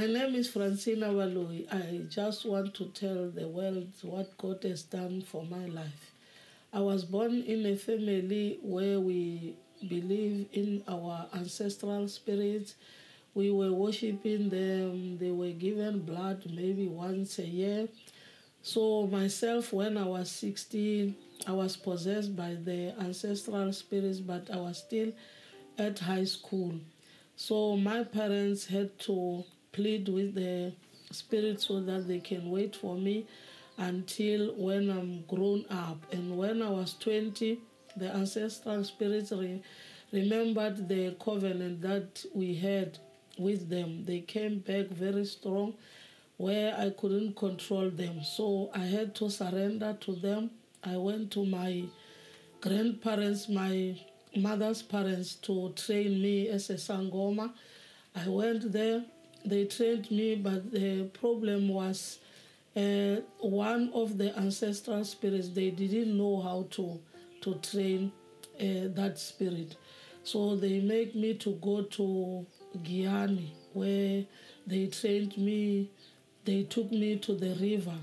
My name is Francina Baloyi. I just want to tell the world what God has done for my life. I was born in a family where we believe in our ancestral spirits. We were worshiping them. They were given blood maybe once a year. So myself, when I was 16, I was possessed by the ancestral spirits, but I was still at high school. So my parents had to plead with the spirit so that they can wait for me until when I'm grown up. And when I was 20, the ancestral spirits re- remembered the covenant that we had with them. They came back very strong where I couldn't control them. So I had to surrender to them. I went to my grandparents, my mother's parents, to train me as a Sangoma. I went there they trained me, but the problem was uh, one of the ancestral spirits, they didn't know how to, to train uh, that spirit. So they made me to go to Giyani, where they trained me. They took me to the river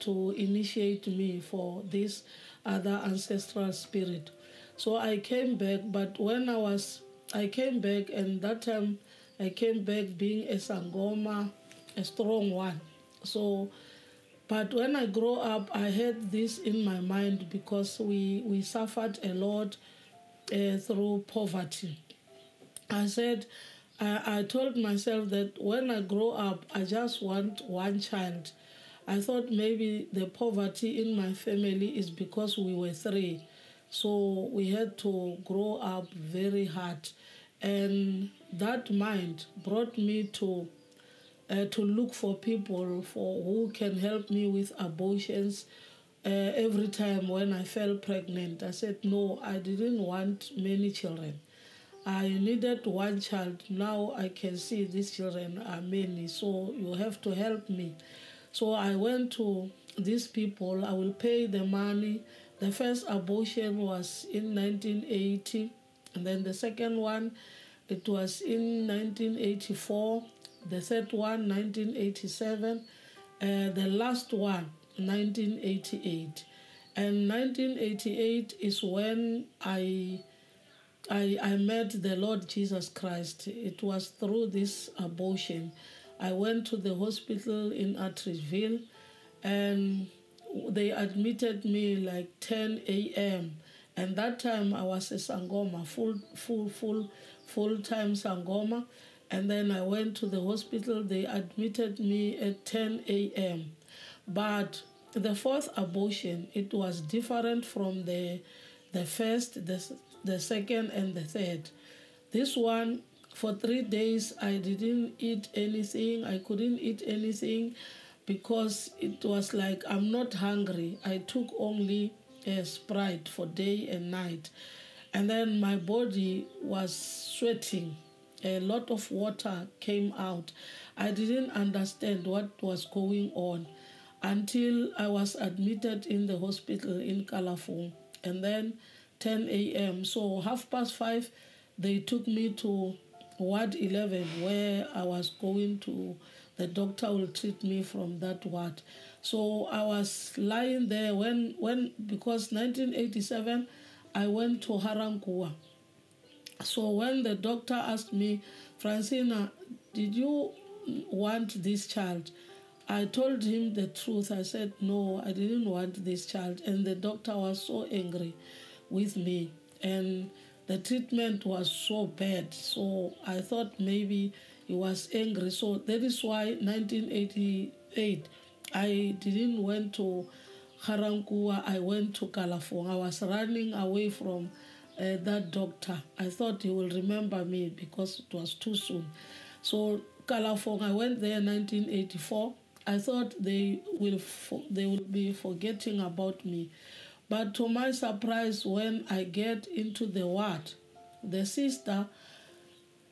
to initiate me for this other ancestral spirit. So I came back, but when I was, I came back, and that time I came back being a Sangoma, a strong one. So, but when I grow up, I had this in my mind because we, we suffered a lot uh, through poverty. I said, I, I told myself that when I grow up, I just want one child. I thought maybe the poverty in my family is because we were three. So we had to grow up very hard. And that mind brought me to uh, to look for people for who can help me with abortions. Uh, every time when I fell pregnant, I said no. I didn't want many children. I needed one child. Now I can see these children are many, so you have to help me. So I went to these people. I will pay the money. The first abortion was in 1980, and then the second one it was in 1984, the third one 1987, uh, the last one 1988. And 1988 is when I, I, I met the Lord Jesus Christ. It was through this abortion. I went to the hospital in Atteridgeville and they admitted me like 10 a.m. And that time I was a Sangoma, full, full, full full time Sangoma. And then I went to the hospital. They admitted me at 10 a.m. But the fourth abortion, it was different from the, the first, the, the second, and the third. This one, for three days, I didn't eat anything. I couldn't eat anything because it was like I'm not hungry. I took only a Sprite for day and night. And then my body was sweating. A lot of water came out. I didn't understand what was going on until I was admitted in the hospital in Kalafong. And then 10 a.m. So half past five, they took me to Ward 11 where I was going to, the doctor will treat me from that ward. So I was lying there when, when because 1987, I went to Ga-Rankuwa. So when the doctor asked me, Francina, did you want this child? I told him the truth. I said, no, I didn't want this child. And the doctor was so angry with me. And the treatment was so bad. So I thought maybe he was angry. So that is why 1988, I didn't went to Ga-Rankuwa, I went to Kalafong. I was running away from uh, that doctor. I thought he will remember me because it was too soon. So Kalafong, I went there in 1984. I thought they will they will be forgetting about me. But to my surprise, when I get into the ward, the sister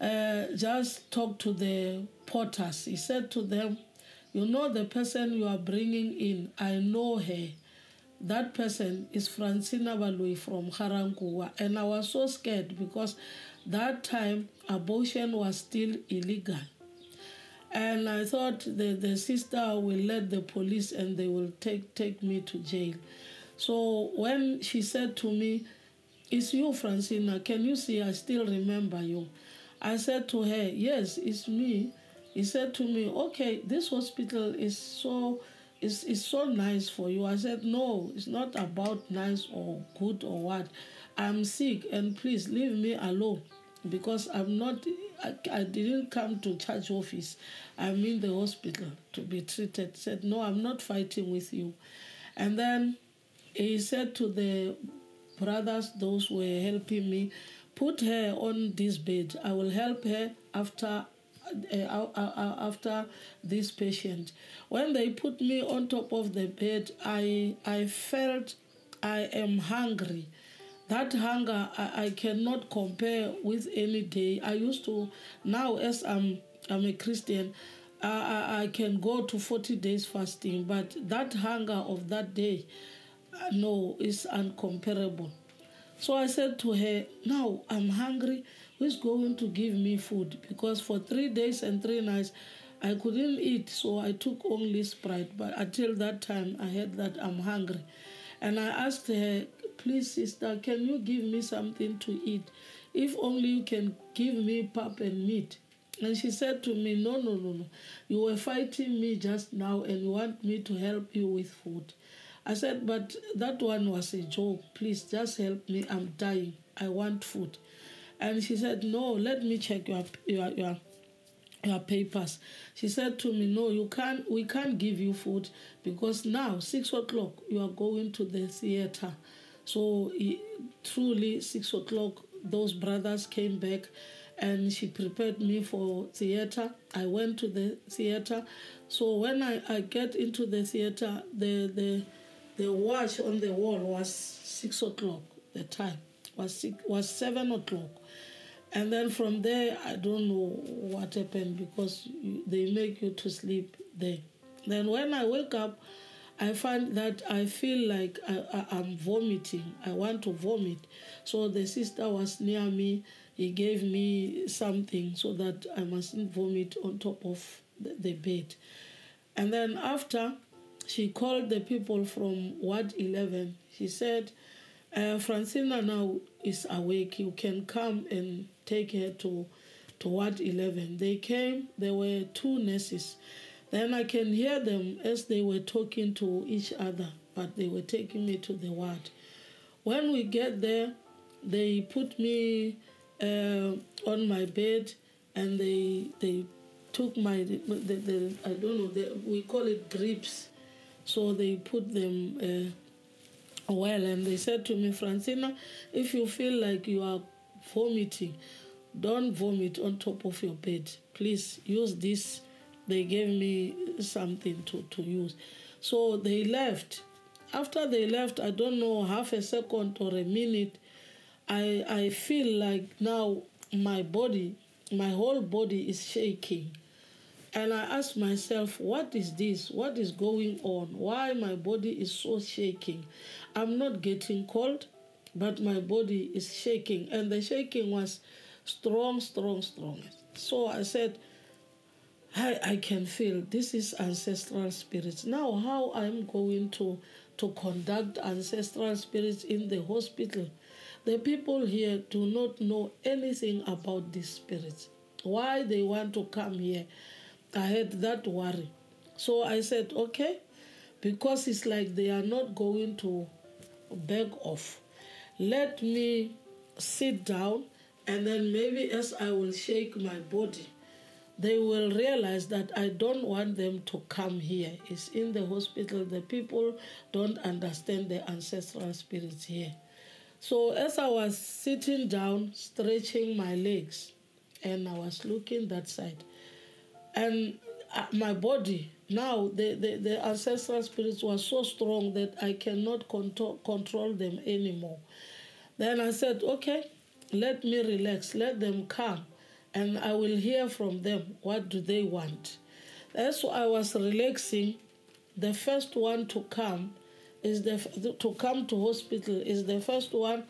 uh, just talked to the porters. He said to them, you know the person you are bringing in, I know her. That person is Francina Baloyi from Ga-Rankuwa. And I was so scared because that time abortion was still illegal. And I thought the, the sister will let the police and they will take, take me to jail. So when she said to me, It's you, Francina, can you see I still remember you? I said to her, Yes, it's me. He said to me, Okay, this hospital is so is, is so nice for you. I said, No, it's not about nice or good or what. I'm sick and please leave me alone because I'm not I, I didn't come to church office. I'm in the hospital to be treated. Said, No, I'm not fighting with you. And then he said to the brothers, those who were helping me, put her on this bed. I will help her after Uh, uh, uh, after this patient. When they put me on top of the bed, I I felt I am hungry that hunger I, I cannot compare with any day. I used to now as I'm I'm a Christian, I, I, I can go to 40 days fasting, but that hunger of that day, uh, no, is uncomparable. So I said to her, Now I'm hungry. Who's going to give me food? Because for three days and three nights, I couldn't eat, so I took only Sprite. But until that time, I had that I'm hungry. And I asked her, Please, sister, can you give me something to eat? If only you can give me pap and meat. And she said to me, No, no, no, no. You were fighting me just now and you want me to help you with food. I said, But that one was a joke. Please just help me. I'm dying. I want food. And she said, No, let me check your, your, your your papers. She said to me, No, you can't we can't give you food because now six o'clock you are going to the theater. So truly, six o'clock, those brothers came back and she prepared me for theater. I went to the theater. So when I, I get into the theater, the, the, the watch on the wall was six o'clock, the time was, six, was seven o'clock. And then from there, I don't know what happened because they make you to sleep there. Then when I wake up, I find that I feel like I, am vomiting. I want to vomit. So the sister was near me. He gave me something so that I mustn't vomit on top of the, the bed. And then after, she called the people from Ward 11. She said, uh, Francina now is awake. You can come and take her to, to Ward 11. They came, there were two nurses. Then I can hear them as they were talking to each other, but they were taking me to the ward. When we get there, they put me uh, on my bed and they they took my the, the, the I don't know the, we call it drips, so they put them uh, well and they said to me, Francina, if you feel like you are vomiting, don't vomit on top of your bed. Please use this they gave me something to, to use. So they left. After they left, I don't know, half a second or a minute, I, I feel like now my body, my whole body is shaking. And I ask myself, what is this? What is going on? Why my body is so shaking? I'm not getting cold, but my body is shaking. And the shaking was strong, strong, strong. So I said, I, I can feel this is ancestral spirits. Now, how I'm going to, to conduct ancestral spirits in the hospital? The people here do not know anything about these spirits. Why they want to come here? I had that worry. So I said, okay, because it's like they are not going to beg off. Let me sit down and then maybe as I will shake my body, they will realize that I don't want them to come here. It's in the hospital. The people don't understand the ancestral spirits here. So as I was sitting down, stretching my legs, and I was looking that side, and uh, my body now the, the, the ancestral spirits were so strong that I cannot control, control them anymore. Then I said, okay, let me relax, let them come and I will hear from them what do they want. As I was relaxing, the first one to come is the to come to hospital is the first one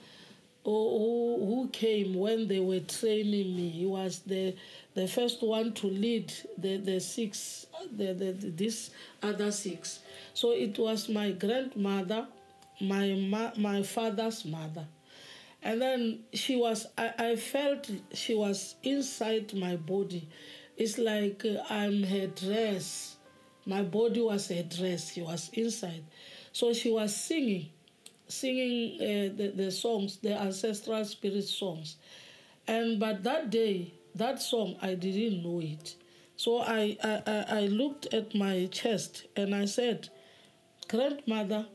who, who came when they were training me. He was the the first one to lead the, the six, the, the, this other six. So it was my grandmother, my ma- my father's mother. And then she was, I, I felt she was inside my body. It's like uh, I'm her dress. My body was her dress. She was inside. So she was singing, singing uh, the, the songs, the ancestral spirit songs. And but that day, that song, I didn't know it. So I, I, I looked at my chest and I said, Grandmother,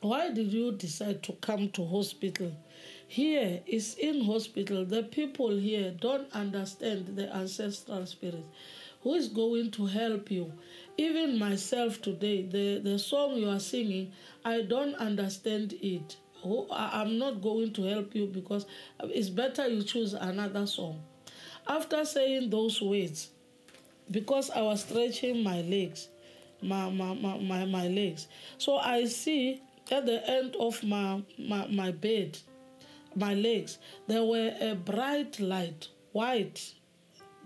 why did you decide to come to hospital? Here is in hospital. The people here don't understand the ancestral spirit. Who is going to help you? Even myself today, the, the song you are singing, I don't understand it. Oh, I'm not going to help you because it's better you choose another song. After saying those words, because I was stretching my legs, my, my, my, my, my legs, so I see at the end of my, my, my bed, my legs, there were a bright light, white,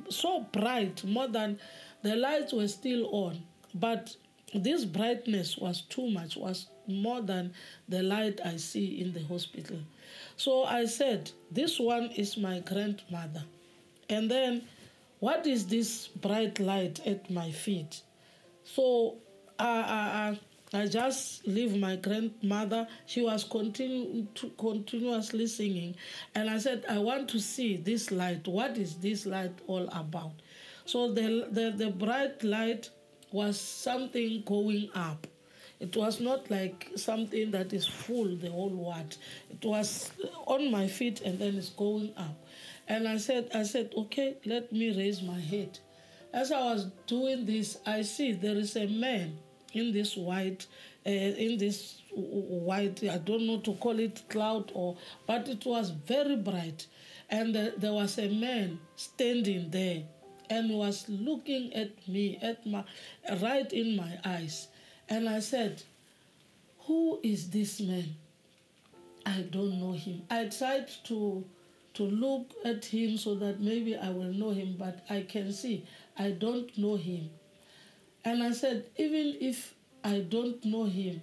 so bright, more than the lights were still on, but this brightness was too much, was more than the light I see in the hospital. So I said, This one is my grandmother. And then, what is this bright light at my feet? So I, I, I just leave my grandmother. She was continu- continuously singing. And I said, I want to see this light. What is this light all about? So the, the, the bright light was something going up. It was not like something that is full, the whole word. It was on my feet and then it's going up. And I said, I said, okay, let me raise my head. As I was doing this, I see there is a man in this white, uh, in this white, I don't know to call it cloud or, but it was very bright. And uh, there was a man standing there and was looking at me, at my, right in my eyes. And I said, who is this man? I don't know him. I tried to to look at him so that maybe I will know him, but I can see I don't know him. And I said, even if I don't know him,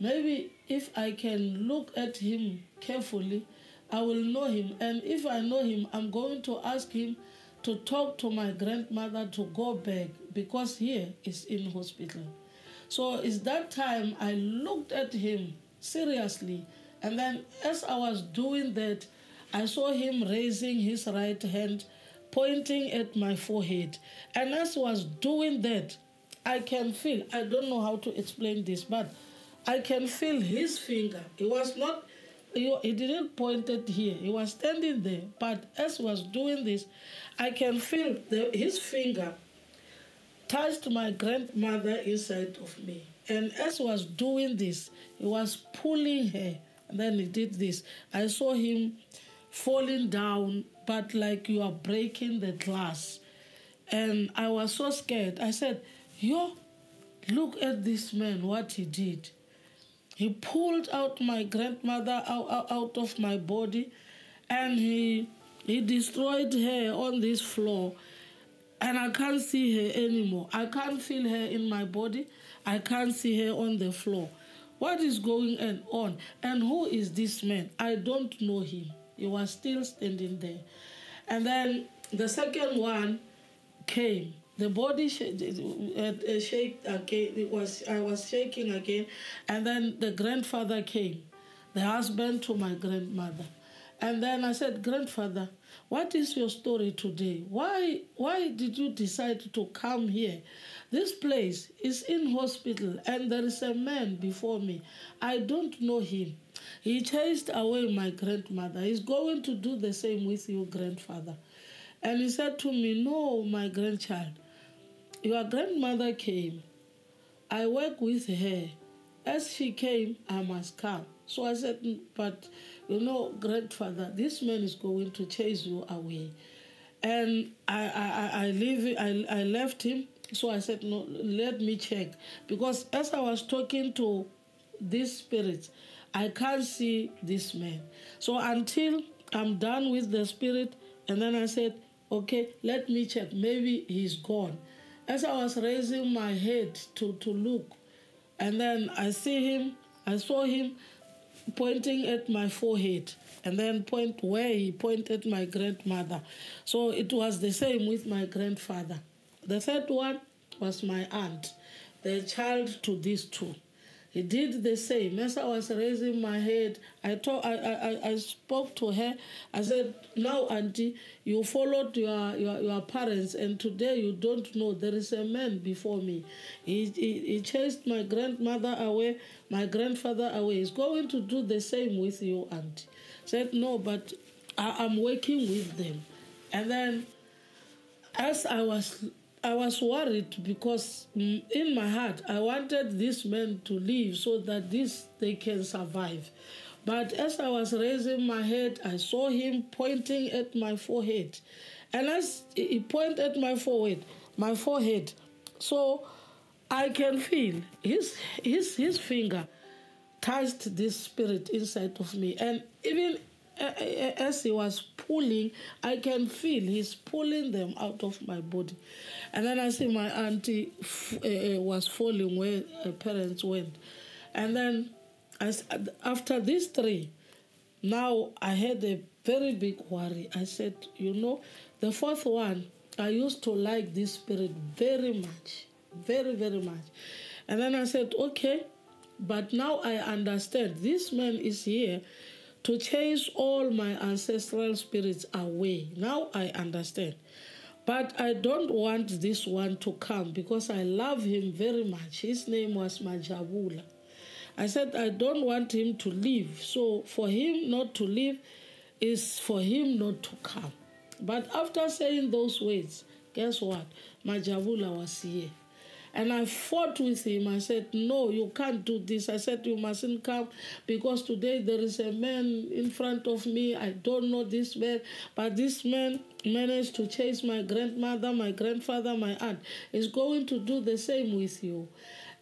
maybe if I can look at him carefully, I will know him. And if I know him, I'm going to ask him to talk to my grandmother to go back because here is in hospital. So it's that time I looked at him seriously. And then as I was doing that, I saw him raising his right hand, pointing at my forehead. And as he was doing that, I can feel, I don't know how to explain this, but I can feel his finger. It was not, he, he didn't point it here. He was standing there. But as he was doing this, I can feel the, his finger touched my grandmother inside of me. And as he was doing this, he was pulling her. And then he did this. I saw him falling down, but like you are breaking the glass. And I was so scared. I said, Yo, look at this man, what he did. He pulled out my grandmother out, out of my body and he, he destroyed her on this floor. And I can't see her anymore. I can't feel her in my body. I can't see her on the floor. What is going on? And who is this man? I don't know him. He was still standing there. And then the second one came. The body sh- uh, shake again. It was I was shaking again, and then the grandfather came, the husband to my grandmother, and then I said, "Grandfather, what is your story today? Why why did you decide to come here? This place is in hospital, and there is a man before me. I don't know him. He chased away my grandmother. He's going to do the same with you, grandfather. And he said to me, No, my grandchild, your grandmother came. I work with her. As she came, I must come. So I said, mm, But you know, grandfather, this man is going to chase you away. And I, I, I, leave, I, I left him. So I said, No, let me check. Because as I was talking to this spirit, I can't see this man. So until I'm done with the spirit, and then I said, okay, let me check. Maybe he's gone. As I was raising my head to, to look, and then I see him, I saw him pointing at my forehead and then point where he pointed my grandmother. So it was the same with my grandfather. The third one was my aunt, the child to these two. He did the same. As I was raising my head, I, told, I, I, I spoke to her. I said, Now, Auntie, you followed your, your, your parents, and today you don't know there is a man before me. He, he, he chased my grandmother away, my grandfather away. He's going to do the same with you, Auntie. Said, No, but I, I'm working with them. And then, as I was I was worried because mm, in my heart I wanted this man to live so that this they can survive. But as I was raising my head, I saw him pointing at my forehead. And as he pointed at my forehead, my forehead, so I can feel his his his finger touched this spirit inside of me. And even as he was pulling, I can feel he's pulling them out of my body. And then I see my auntie uh, was falling where her parents went. And then I, after these three, now I had a very big worry. I said, you know, the fourth one, I used to like this spirit very much, very, very much. And then I said, okay, but now I understand this man is here to chase all my ancestral spirits away. Now I understand. But I don't want this one to come because I love him very much. His name was Majabula. I said, I don't want him to leave. So for him not to leave is for him not to come. But after saying those words, guess what? Majabula was here. And I fought with him. I said, No, you can't do this. I said, You mustn't come because today there is a man in front of me. I don't know this man, but this man managed to chase my grandmother, my grandfather, my aunt. Is going to do the same with you.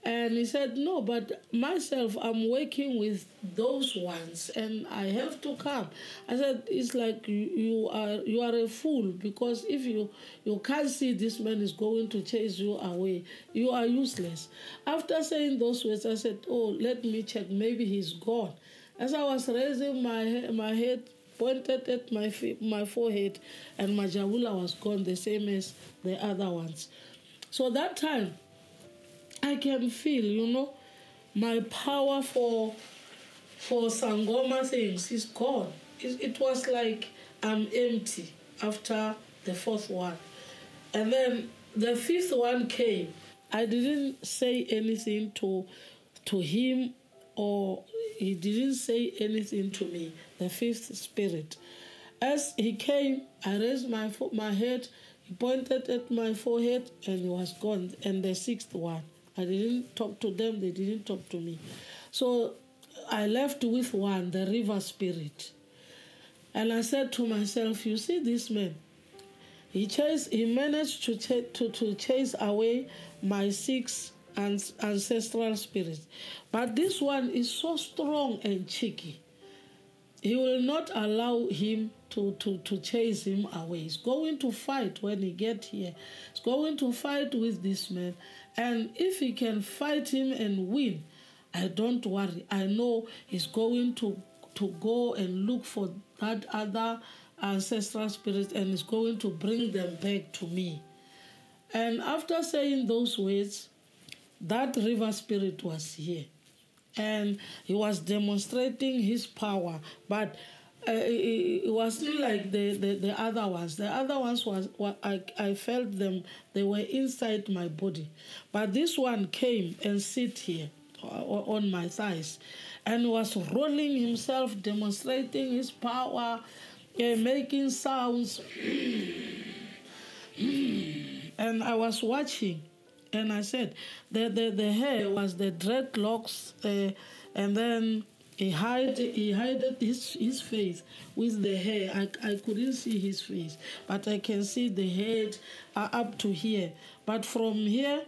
And he said, No, but myself, I'm working with those ones and I have to come. I said, It's like you, are you are a fool because if you, you can't see this man is going to chase you away, you are useless. After saying those words, I said, Oh, let me check, maybe he's gone. As I was raising my my head, pointed at my my forehead, and Majabula was gone, the same as the other ones. So that time I can feel, you know, my power for for Sangoma things is gone. It, it was like I'm empty after the fourth one. And then the fifth one came. I didn't say anything to to him or he didn't say anything to me, the fifth spirit. As he came, I raised my, my head, he pointed at my forehead, and he was gone. And the sixth one. I didn't talk to them, they didn't talk to me. So I left with one, the river spirit. And I said to myself, You see this man? He chased, he managed to, ch- to, to chase away my six ancestral spirits. But this one is so strong and cheeky. He will not allow him to, to, to chase him away. He's going to fight when he get here. He's going to fight with this man. And if he can fight him and win, I don't worry. I know he's going to, to go and look for that other ancestral spirit and is going to bring them back to me. And after saying those words, that river spirit was here. And he was demonstrating his power. But it, it wasn't like the, the, the other ones. The other ones was, I, I felt them, they were inside my body. But this one came and sit here on my thighs and was rolling himself, demonstrating his power, uh, making sounds. and I was watching and I said, the, the, the hair was the dreadlocks, uh, and then he hid he hid his, his face with the hair. I, I couldn't see his face, but I can see the head uh, up to here. But from here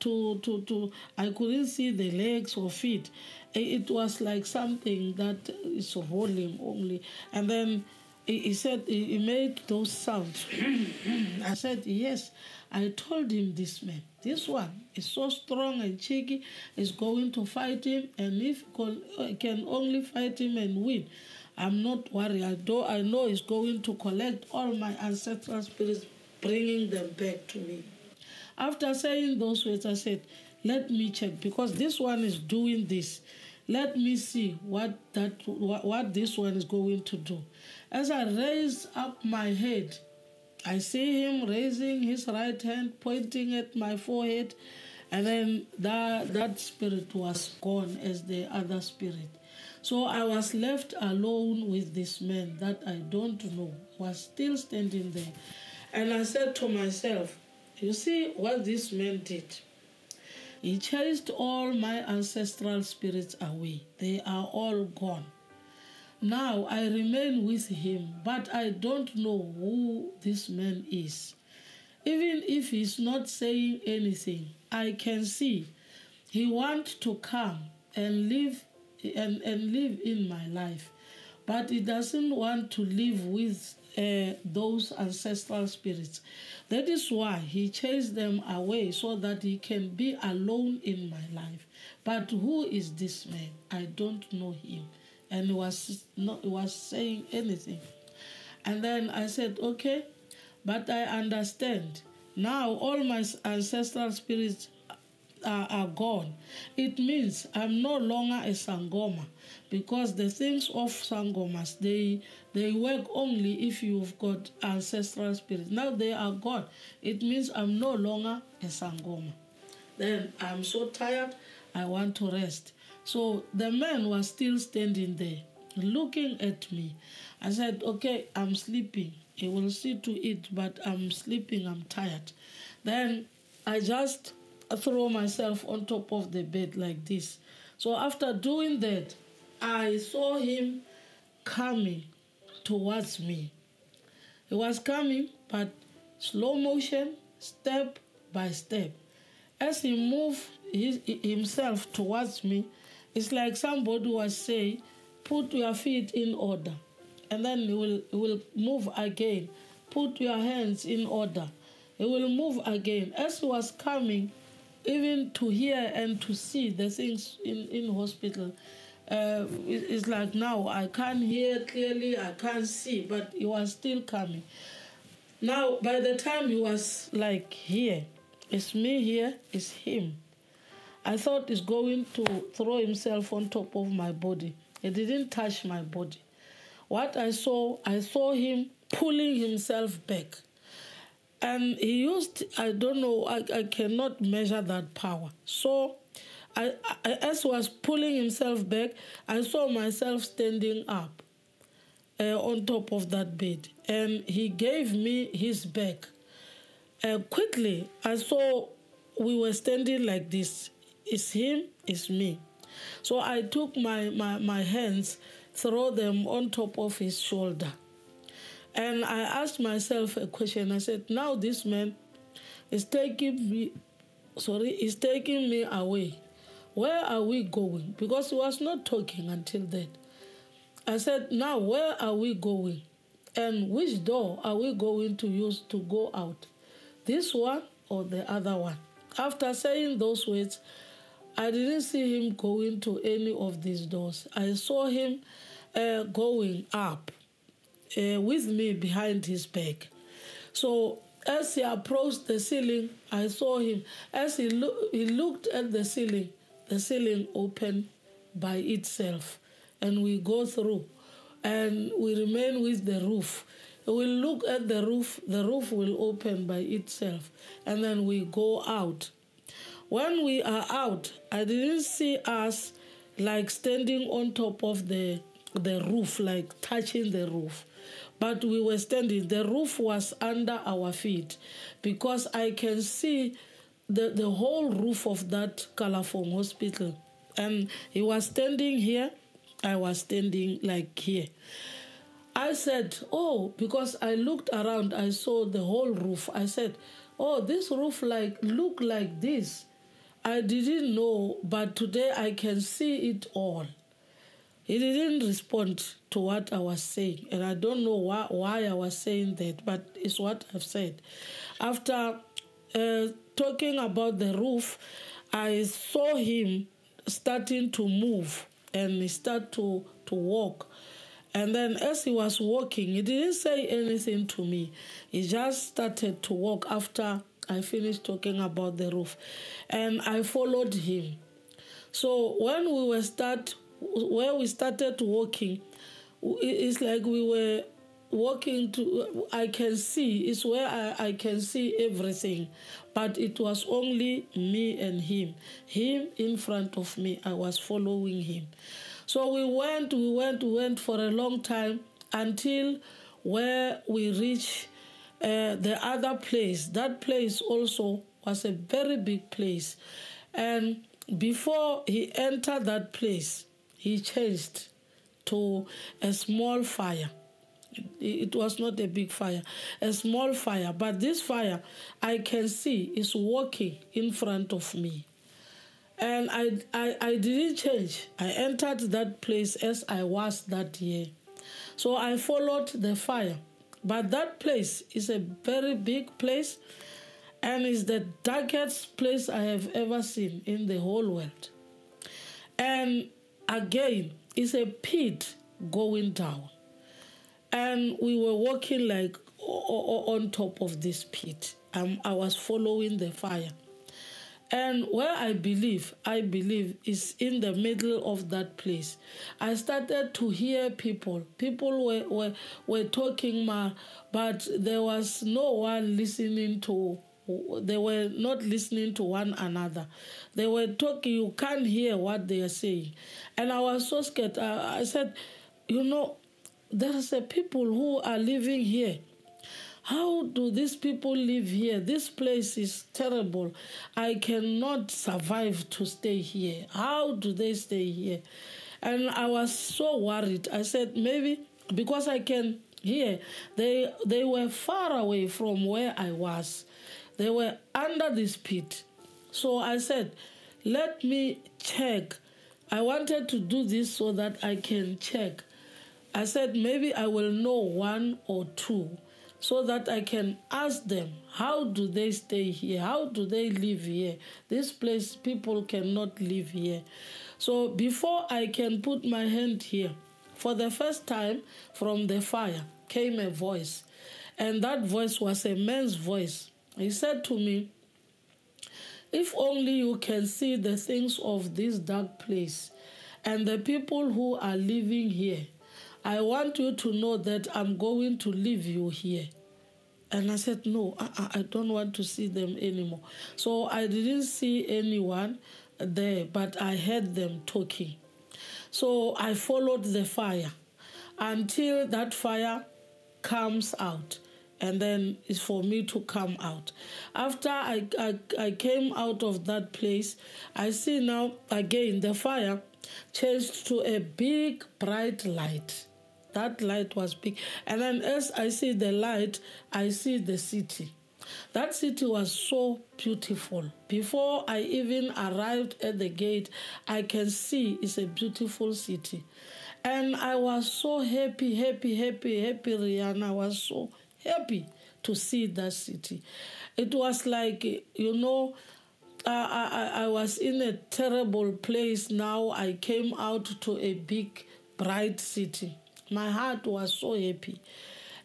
to, to, to I couldn't see the legs or feet. it was like something that is rolling only. And then he said he made those sounds. I said, Yes. I told him this man, this one is so strong and cheeky, is going to fight him, and if I uh, can only fight him and win, I'm not worried. Though I know he's going to collect all my ancestral spirits, bringing them back to me. After saying those words, I said, Let me check because this one is doing this. Let me see what that what, what this one is going to do. As I raised up my head, I see him raising his right hand, pointing at my forehead, and then that, that spirit was gone as the other spirit. So I was left alone with this man that I don't know, was still standing there. And I said to myself, You see what this man did? He chased all my ancestral spirits away. They are all gone. Now I remain with him, but I don't know who this man is. Even if he's not saying anything, I can see he wants to come and live and, and live in my life. But he doesn't want to live with uh, those ancestral spirits. That is why he chased them away so that he can be alone in my life. But who is this man? I don't know him and was not was saying anything. And then I said, okay, but I understand. Now all my ancestral spirits are, are gone. It means I'm no longer a Sangoma because the things of Sangomas, they they work only if you've got ancestral spirits. Now they are gone. It means I'm no longer a Sangoma. Then I'm so tired, I want to rest. So the man was still standing there, looking at me. I said, Okay, I'm sleeping. He will see to it, but I'm sleeping, I'm tired. Then I just throw myself on top of the bed like this. So after doing that, I saw him coming towards me. He was coming, but slow motion, step by step. As he moved his, himself towards me, it's like somebody was saying, put your feet in order. And then you will, will move again. Put your hands in order. It will move again. As he was coming, even to hear and to see the things in, in hospital, uh, it's like now I can't hear clearly, I can't see, but he was still coming. Now, by the time he was like here, it's me here, it's him. I thought he's going to throw himself on top of my body. He didn't touch my body. What I saw, I saw him pulling himself back. And he used, I don't know, I, I cannot measure that power. So, I, I, as was pulling himself back, I saw myself standing up uh, on top of that bed. And he gave me his back. Uh, quickly, I saw we were standing like this. It's him, it's me. So I took my, my, my hands, throw them on top of his shoulder. And I asked myself a question. I said, now this man is taking me, sorry, is taking me away. Where are we going? Because he was not talking until then. I said, now where are we going? And which door are we going to use to go out? This one or the other one? After saying those words, I didn't see him going to any of these doors. I saw him uh, going up uh, with me behind his back. So as he approached the ceiling, I saw him. As he, lo- he looked at the ceiling, the ceiling opened by itself, and we go through, and we remain with the roof. We look at the roof, the roof will open by itself, and then we go out when we are out, I didn't see us like standing on top of the the roof, like touching the roof. But we were standing, the roof was under our feet because I can see the, the whole roof of that Kalafong hospital. And he was standing here, I was standing like here. I said, Oh, because I looked around, I saw the whole roof. I said, Oh, this roof like look like this. I didn't know, but today I can see it all. He didn't respond to what I was saying, and I don't know why, why I was saying that, but it's what I've said. After uh, talking about the roof, I saw him starting to move and he started to, to walk. And then as he was walking, he didn't say anything to me. He just started to walk after I finished talking about the roof. And I followed him. So when we were start where we started walking, it's like we were walking to I can see, it's where I, I can see everything. But it was only me and him. Him in front of me. I was following him. So we went, we went, we went for a long time until where we reached uh, the other place. That place also was a very big place. And before he entered that place, he changed to a small fire. It was not a big fire, a small fire. But this fire, I can see, is walking in front of me. And I, I, I didn't change. I entered that place as I was that year. So I followed the fire. But that place is a very big place and is the darkest place I have ever seen in the whole world. And again, it's a pit going down. And we were walking like on top of this pit. Um, I was following the fire. And where I believe, I believe is in the middle of that place. I started to hear people. People were, were, were talking, ma, but there was no one listening to they were not listening to one another. They were talking, you can't hear what they are saying. And I was so scared. I, I said, you know, there's a people who are living here. How do these people live here? This place is terrible. I cannot survive to stay here. How do they stay here? And I was so worried. I said, maybe because I can hear, they, they were far away from where I was. They were under this pit. So I said, let me check. I wanted to do this so that I can check. I said, maybe I will know one or two so that I can ask them, how do they stay here? How do they live here? This place, people cannot live here. So before I can put my hand here, for the first time from the fire came a voice. And that voice was a man's voice. He said to me, If only you can see the things of this dark place and the people who are living here, I want you to know that I'm going to leave you here. And I said, No, I, I don't want to see them anymore. So I didn't see anyone there, but I heard them talking. So I followed the fire until that fire comes out and then it's for me to come out. After I, I, I came out of that place, I see now again the fire changed to a big bright light. That light was big. And then as I see the light, I see the city. That city was so beautiful. Before I even arrived at the gate, I can see it's a beautiful city. And I was so happy, happy, happy, happy, Rihanna. I was so happy to see that city. It was like, you know, I, I, I was in a terrible place. Now I came out to a big, bright city. My heart was so happy.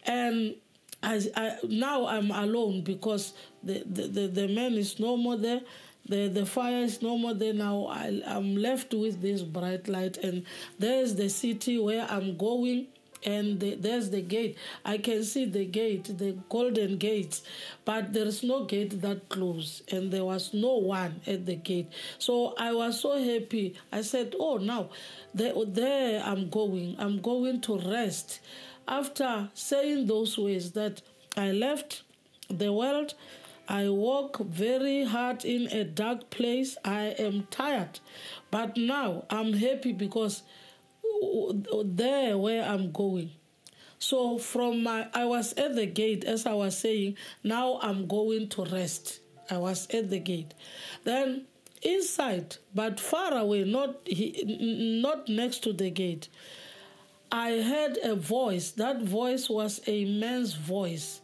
And I, I, now I'm alone because the, the, the, the man is no more there. The, the fire is no more there now. I, I'm left with this bright light, and there's the city where I'm going and the, there's the gate. I can see the gate, the golden gates, but there's no gate that closed, and there was no one at the gate. So I was so happy. I said, "Oh, now, there, there I'm going. I'm going to rest." After saying those words, that I left the world. I walk very hard in a dark place. I am tired. But now I'm happy because there where I'm going. So from my, I was at the gate as I was saying. Now I'm going to rest. I was at the gate. Then inside, but far away, not, he, not next to the gate, I heard a voice. That voice was a man's voice.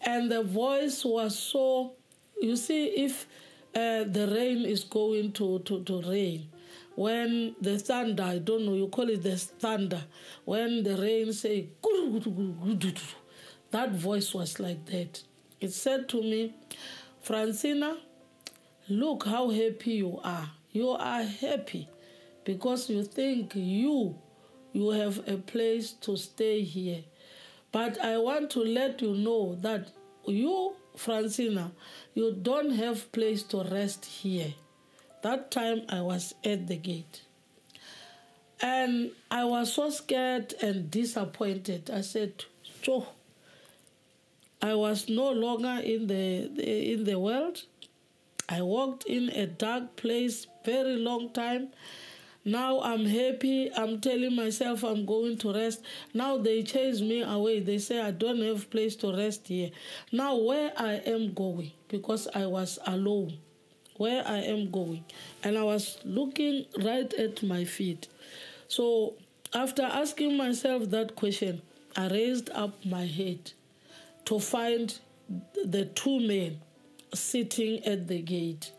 And the voice was so, you see, if uh, the rain is going to, to, to rain, when the thunder, I don't know, you call it the thunder, when the rain say, that voice was like that. It said to me, Francina, look how happy you are. You are happy because you think you you have a place to stay here. But I want to let you know that you, Francina, you don't have place to rest here. That time I was at the gate. And I was so scared and disappointed. I said, Joe, I was no longer in the, the in the world. I walked in a dark place very long time now I'm happy. I'm telling myself I'm going to rest. Now they chase me away. They say I don't have place to rest here. Now where I am going because I was alone. Where I am going. And I was looking right at my feet. So after asking myself that question, I raised up my head to find the two men sitting at the gate.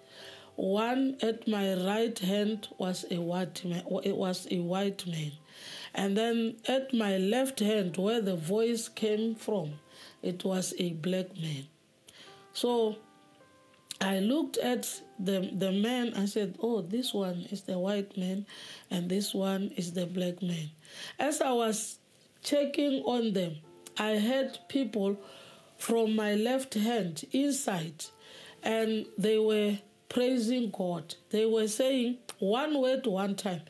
One at my right hand was a white man, it was a white man. And then at my left hand, where the voice came from, it was a black man. So I looked at the, the man, I said, Oh, this one is the white man, and this one is the black man. As I was checking on them, I heard people from my left hand inside, and they were praising God. They were saying one word one time.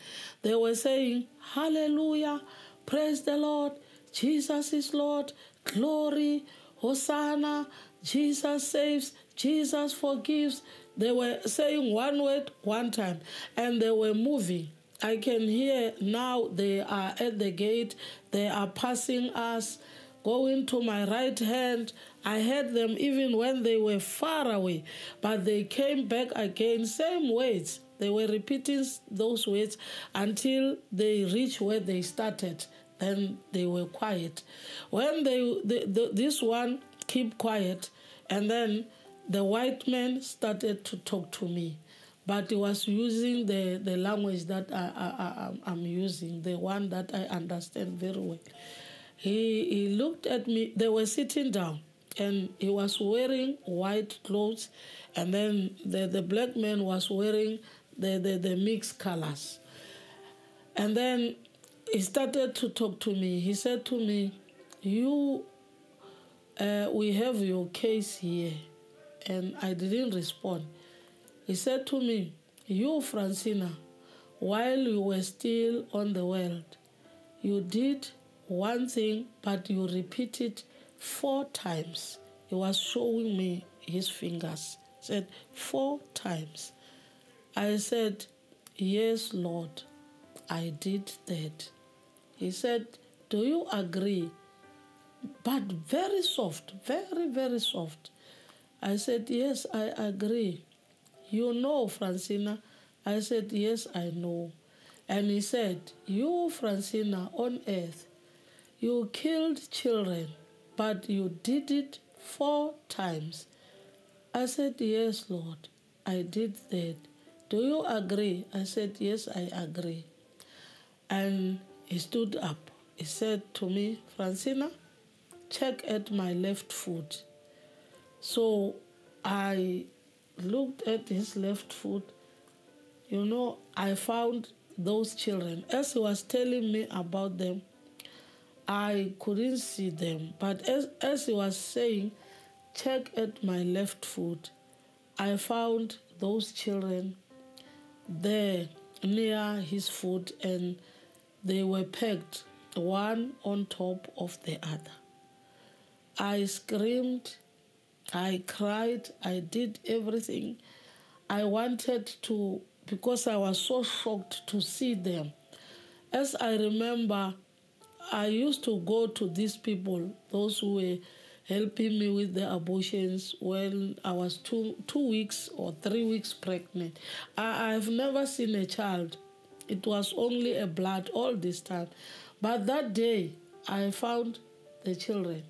They were saying, Hallelujah, praise the Lord, Jesus is Lord, glory, Hosanna, Jesus saves, Jesus forgives. They were saying one word one time and they were moving. I can hear now they are at the gate, they are passing us, going to my right hand, I heard them even when they were far away, but they came back again, same words. They were repeating those words until they reached where they started. Then they were quiet. When they, the, the, this one keep quiet, and then the white man started to talk to me, but he was using the, the language that I, I, I, I'm using, the one that I understand very well. He, he looked at me, they were sitting down and he was wearing white clothes, and then the, the black man was wearing the, the, the mixed colors. And then he started to talk to me. He said to me, You, uh, we have your case here. And I didn't respond. He said to me, You, Francina, while you were still on the world, you did one thing, but you repeated four times. He was showing me his fingers. He Said four times. I said, Yes, Lord, I did that. He said, Do you agree? But very soft, very, very soft. I said, Yes, I agree. You know, Francina? I said, Yes, I know. And he said, You, Francina, on earth, you killed children but you did it four times. I said, Yes, Lord, I did that. Do you agree? I said, Yes, I agree. And he stood up. He said to me, Francina, check at my left foot. So I looked at his left foot. You know, I found those children. As he was telling me about them, I couldn't see them, but as, as he was saying, check at my left foot, I found those children there near his foot and they were pegged one on top of the other. I screamed, I cried, I did everything. I wanted to, because I was so shocked to see them. As I remember, I used to go to these people, those who were helping me with the abortions when I was two two weeks or three weeks pregnant. I, I've never seen a child. It was only a blood all this time. But that day I found the children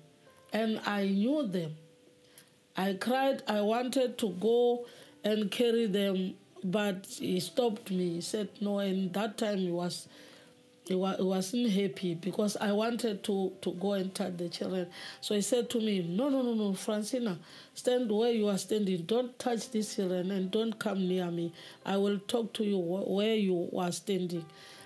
and I knew them. I cried, I wanted to go and carry them, but he stopped me. He said no, and that time he was he, was, he wasn't happy because I wanted to, to go and touch the children. So he said to me, No, no, no, no, Francina, stand where you are standing. Don't touch these children and don't come near me. I will talk to you where you are standing.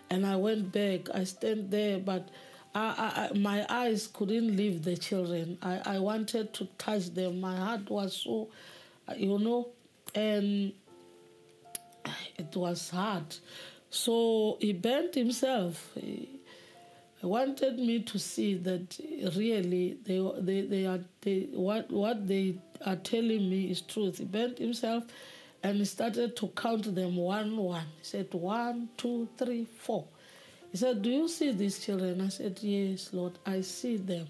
And I went back. I stand there, but I, I, my eyes couldn't leave the children. I, I wanted to touch them. My heart was so, uh, you know, and it was hard. So he bent himself. He wanted me to see that really they, they, they are they, what what they are telling me is truth. He bent himself and he started to count them one one. He said one, two, three, four. He said, Do you see these children? I said, Yes, Lord, I see them.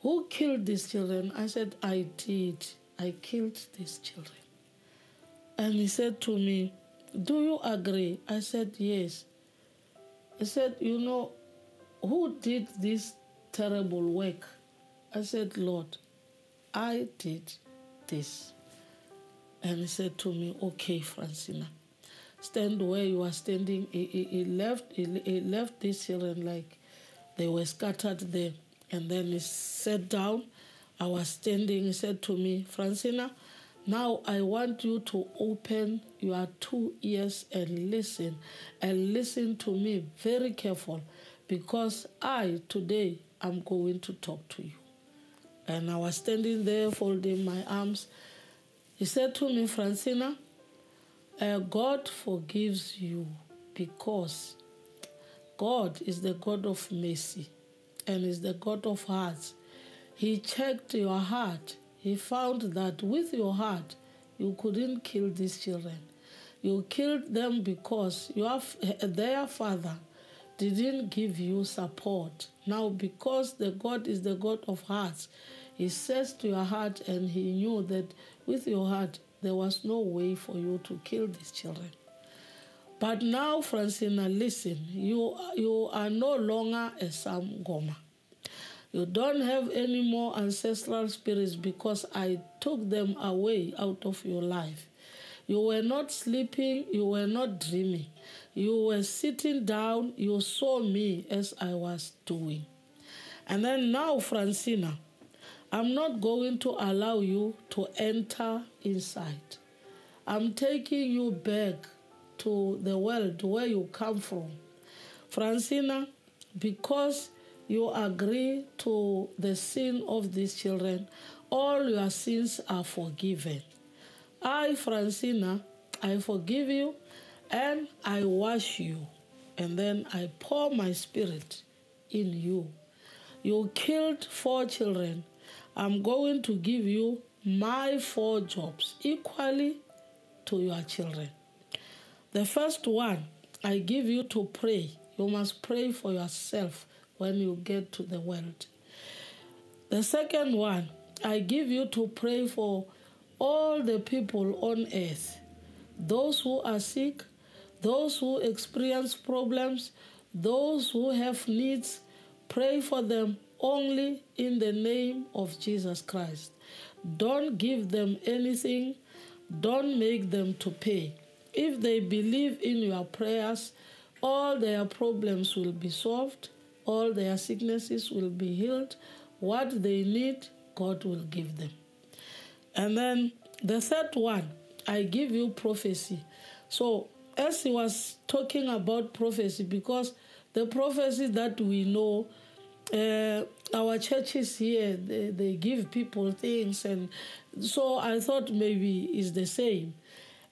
Who killed these children? I said, I did. I killed these children. And he said to me, do you agree? I said, Yes. He said, You know, who did this terrible work? I said, Lord, I did this. And he said to me, Okay, Francina, stand where you are standing. He, he, he left, he, he left these children like they were scattered there. And then he sat down. I was standing. He said to me, Francina, now I want you to open your two ears and listen, and listen to me very careful, because I today am going to talk to you. And I was standing there folding my arms. He said to me, Francina, uh, God forgives you because God is the God of mercy and is the God of hearts. He checked your heart he found that with your heart, you couldn't kill these children. You killed them because your, their father didn't give you support. Now, because the God is the God of hearts, He says to your heart, and He knew that with your heart, there was no way for you to kill these children. But now, Francina, listen, you, you are no longer a Sangoma. You don't have any more ancestral spirits because I took them away out of your life. You were not sleeping, you were not dreaming. You were sitting down, you saw me as I was doing. And then now, Francina, I'm not going to allow you to enter inside. I'm taking you back to the world where you come from. Francina, because you agree to the sin of these children, all your sins are forgiven. I, Francina, I forgive you and I wash you, and then I pour my spirit in you. You killed four children. I'm going to give you my four jobs equally to your children. The first one, I give you to pray. You must pray for yourself when you get to the world. The second one, I give you to pray for all the people on earth, those who are sick, those who experience problems, those who have needs, pray for them only in the name of Jesus Christ. Don't give them anything, don't make them to pay. If they believe in your prayers, all their problems will be solved all their sicknesses will be healed. What they need, God will give them. And then the third one, I give you prophecy. So, as he was talking about prophecy, because the prophecy that we know, uh, our churches here, they, they give people things. And so I thought maybe it's the same.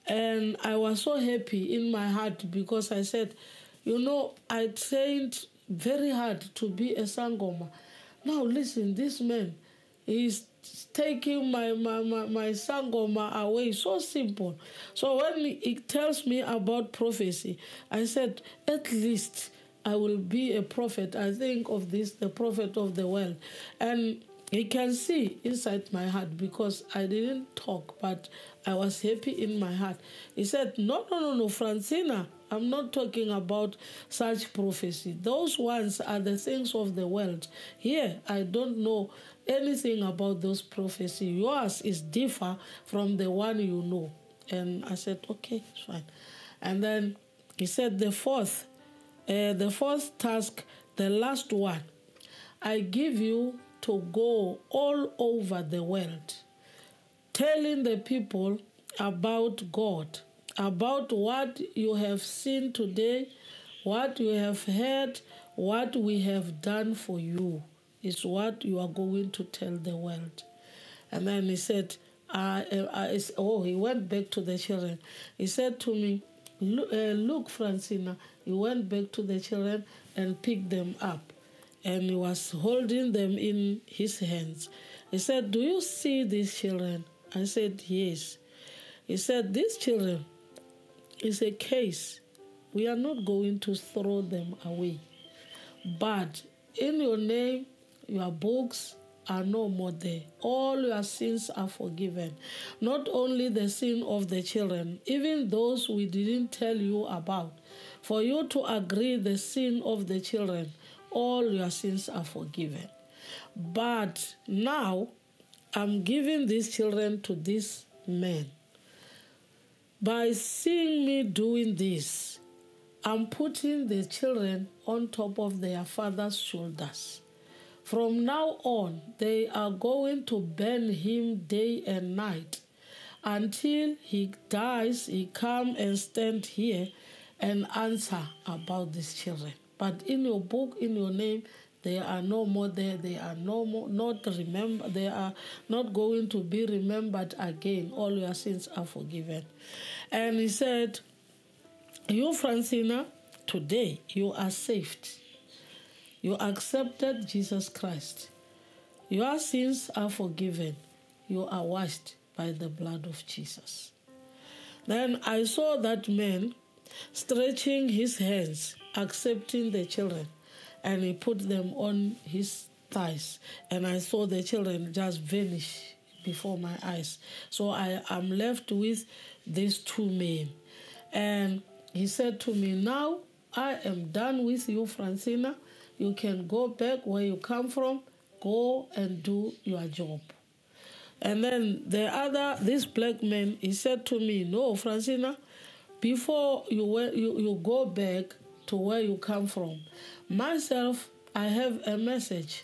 And I was so happy in my heart because I said, you know, I trained very hard to be a sangoma. Now listen, this man is taking my, my, my, my sangoma away. So simple. So when he tells me about prophecy, I said, at least I will be a prophet. I think of this, the prophet of the world. And he can see inside my heart because I didn't talk, but I was happy in my heart. He said, No, no, no, no, Francina, I'm not talking about such prophecy. Those ones are the things of the world. Here, I don't know anything about those prophecy. Yours is differ from the one you know. And I said, okay, it's fine. And then he said the fourth, uh, the fourth task, the last one, I give you to go all over the world, telling the people about God, about what you have seen today, what you have heard, what we have done for you is what you are going to tell the world. And then he said, oh, he went back to the children. He said to me, look, uh, look, Francina. He went back to the children and picked them up. And he was holding them in his hands. He said, Do you see these children? I said, Yes. He said, These children is a case. We are not going to throw them away. But in your name, your books are no more there. All your sins are forgiven. Not only the sin of the children, even those we didn't tell you about. For you to agree the sin of the children, all your sins are forgiven. But now I'm giving these children to this man. By seeing me doing this, I'm putting the children on top of their father's shoulders. From now on, they are going to burn him day and night. Until he dies, he come and stand here and answer about these children. But in your book, in your name, they are no more there. They are no more not remember. They are not going to be remembered again. All your sins are forgiven. And he said, "You, Francina, today you are saved." You accepted Jesus Christ. Your sins are forgiven. You are washed by the blood of Jesus. Then I saw that man stretching his hands, accepting the children, and he put them on his thighs. And I saw the children just vanish before my eyes. So I am left with these two men. And he said to me, Now I am done with you, Francina. You can go back where you come from, go and do your job. And then the other, this black man, he said to me, No, Francina, before you, you, you go back to where you come from, myself, I have a message.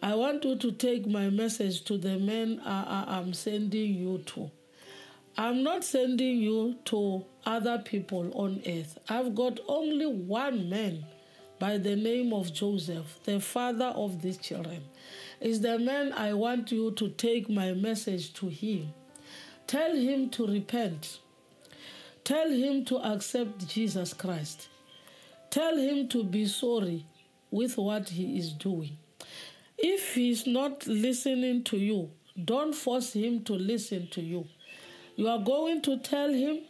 I want you to take my message to the men I, I, I'm sending you to. I'm not sending you to other people on earth. I've got only one man by the name of Joseph, the father of these children, is the man I want you to take my message to him. Tell him to repent. Tell him to accept Jesus Christ. Tell him to be sorry with what he is doing. If he's not listening to you, don't force him to listen to you. You are going to tell him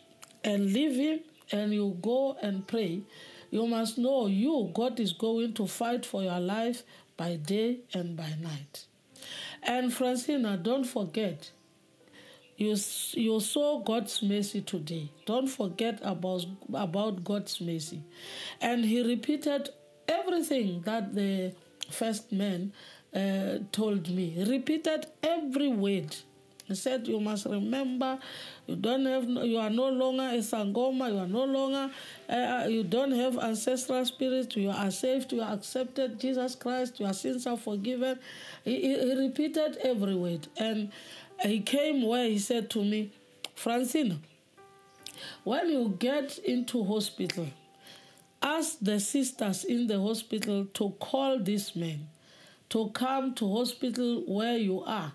and leave him, and you go and pray you must know you, God is going to fight for your life by day and by night. And Francina, don't forget, you, you saw God's mercy today. Don't forget about, about God's mercy. And he repeated everything that the first man uh, told me. Repeated every word he said, You must remember, you don't have, you are no longer a Sangoma, you are no longer, uh, you don't have ancestral spirits, you are saved, you are accepted Jesus Christ, your sins are forgiven. He, he, he repeated every word. And he came where he said to me, Francine, when you get into hospital, ask the sisters in the hospital to call this man to come to hospital where you are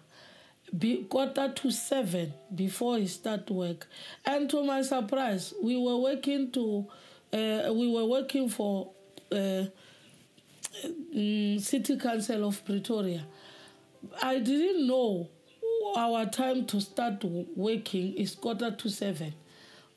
be quarter to seven before he start work. And to my surprise, we were working to uh, we were working for uh, mm, City Council of Pretoria. I didn't know our time to start working is quarter to seven.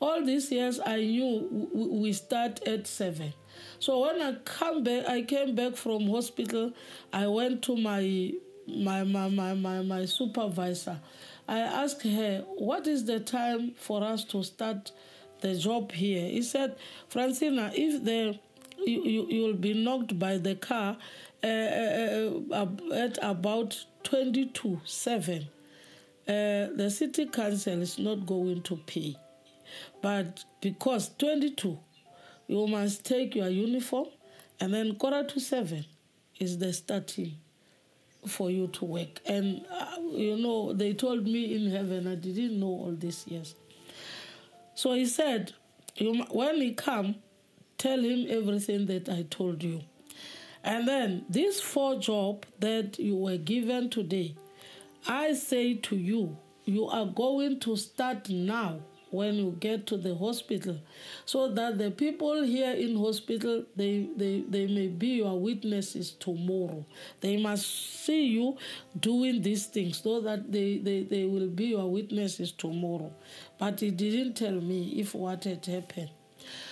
All these years, I knew we start at seven. So when I come back, I came back from hospital. I went to my my, my, my, my, my supervisor. I asked her, What is the time for us to start the job here? He said, Francina, if the you, you, you'll be knocked by the car uh, uh, at about 22 7. Uh, the city council is not going to pay. But because 22, you must take your uniform and then quarter to 7 is the starting for you to work. And, uh, you know, they told me in heaven, I didn't know all this, yes. So he said, you, when he come, tell him everything that I told you. And then this four job that you were given today, I say to you, you are going to start now when you get to the hospital. So that the people here in hospital they, they, they may be your witnesses tomorrow. They must see you doing these things so that they, they, they will be your witnesses tomorrow. But he didn't tell me if what had happened.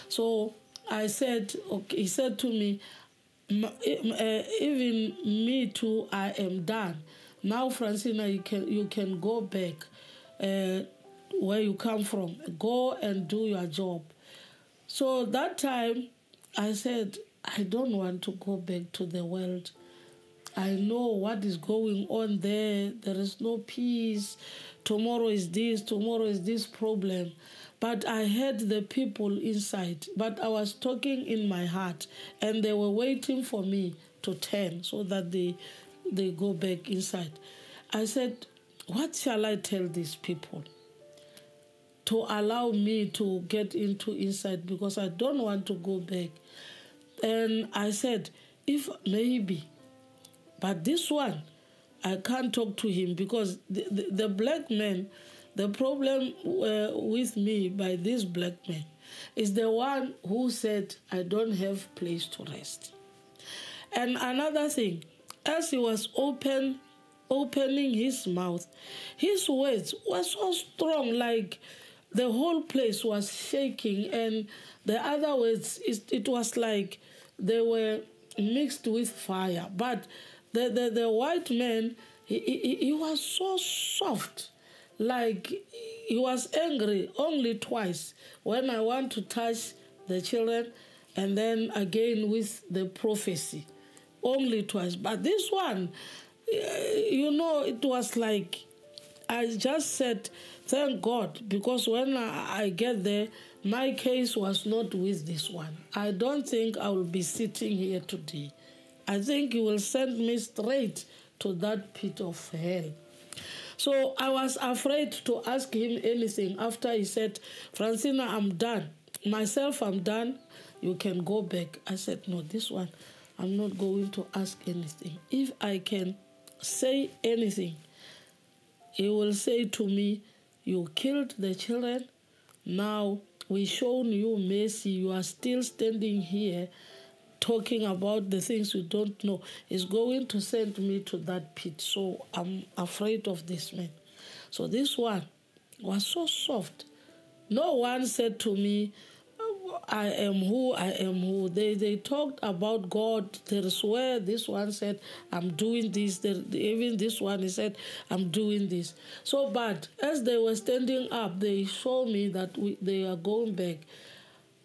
So i said okay he said to me uh, even me too i am done. Now francina you can you can go back uh, where you come from. Go and do your job. So that time, I said, I don't want to go back to the world. I know what is going on there. There is no peace. Tomorrow is this, tomorrow is this problem. But I heard the people inside. But I was talking in my heart, and they were waiting for me to turn so that they, they go back inside. I said, What shall I tell these people? To allow me to get into inside because I don't want to go back. And I said, if maybe, but this one, I can't talk to him because the, the, the black man, the problem uh, with me by this black man is the one who said, I don't have place to rest. And another thing, as he was open, opening his mouth, his words were so strong, like the whole place was shaking, and the other words, it, it was like they were mixed with fire. But the, the, the white man, he, he, he was so soft, like he was angry only twice when I want to touch the children, and then again with the prophecy, only twice. But this one, eh, you know, it was like I just said, thank God, because when I, get there, my case was not with this one. I don't think I will be sitting here today. I think He will send me straight to that pit of hell. So I was afraid to ask him anything after he said, Francina, I'm done. Myself, I'm done. You can go back. I said, No, this one, I'm not going to ask anything. If I can say anything, he will say to me, You killed the children. Now we shown you mercy. You are still standing here talking about the things you don't know. He's going to send me to that pit. So I'm afraid of this man. So this one was so soft. No one said to me, I am who I am who. They they talked about God. There's where this one said, I'm doing this. There, even this one he said, I'm doing this. So but as they were standing up, they showed me that we, they are going back.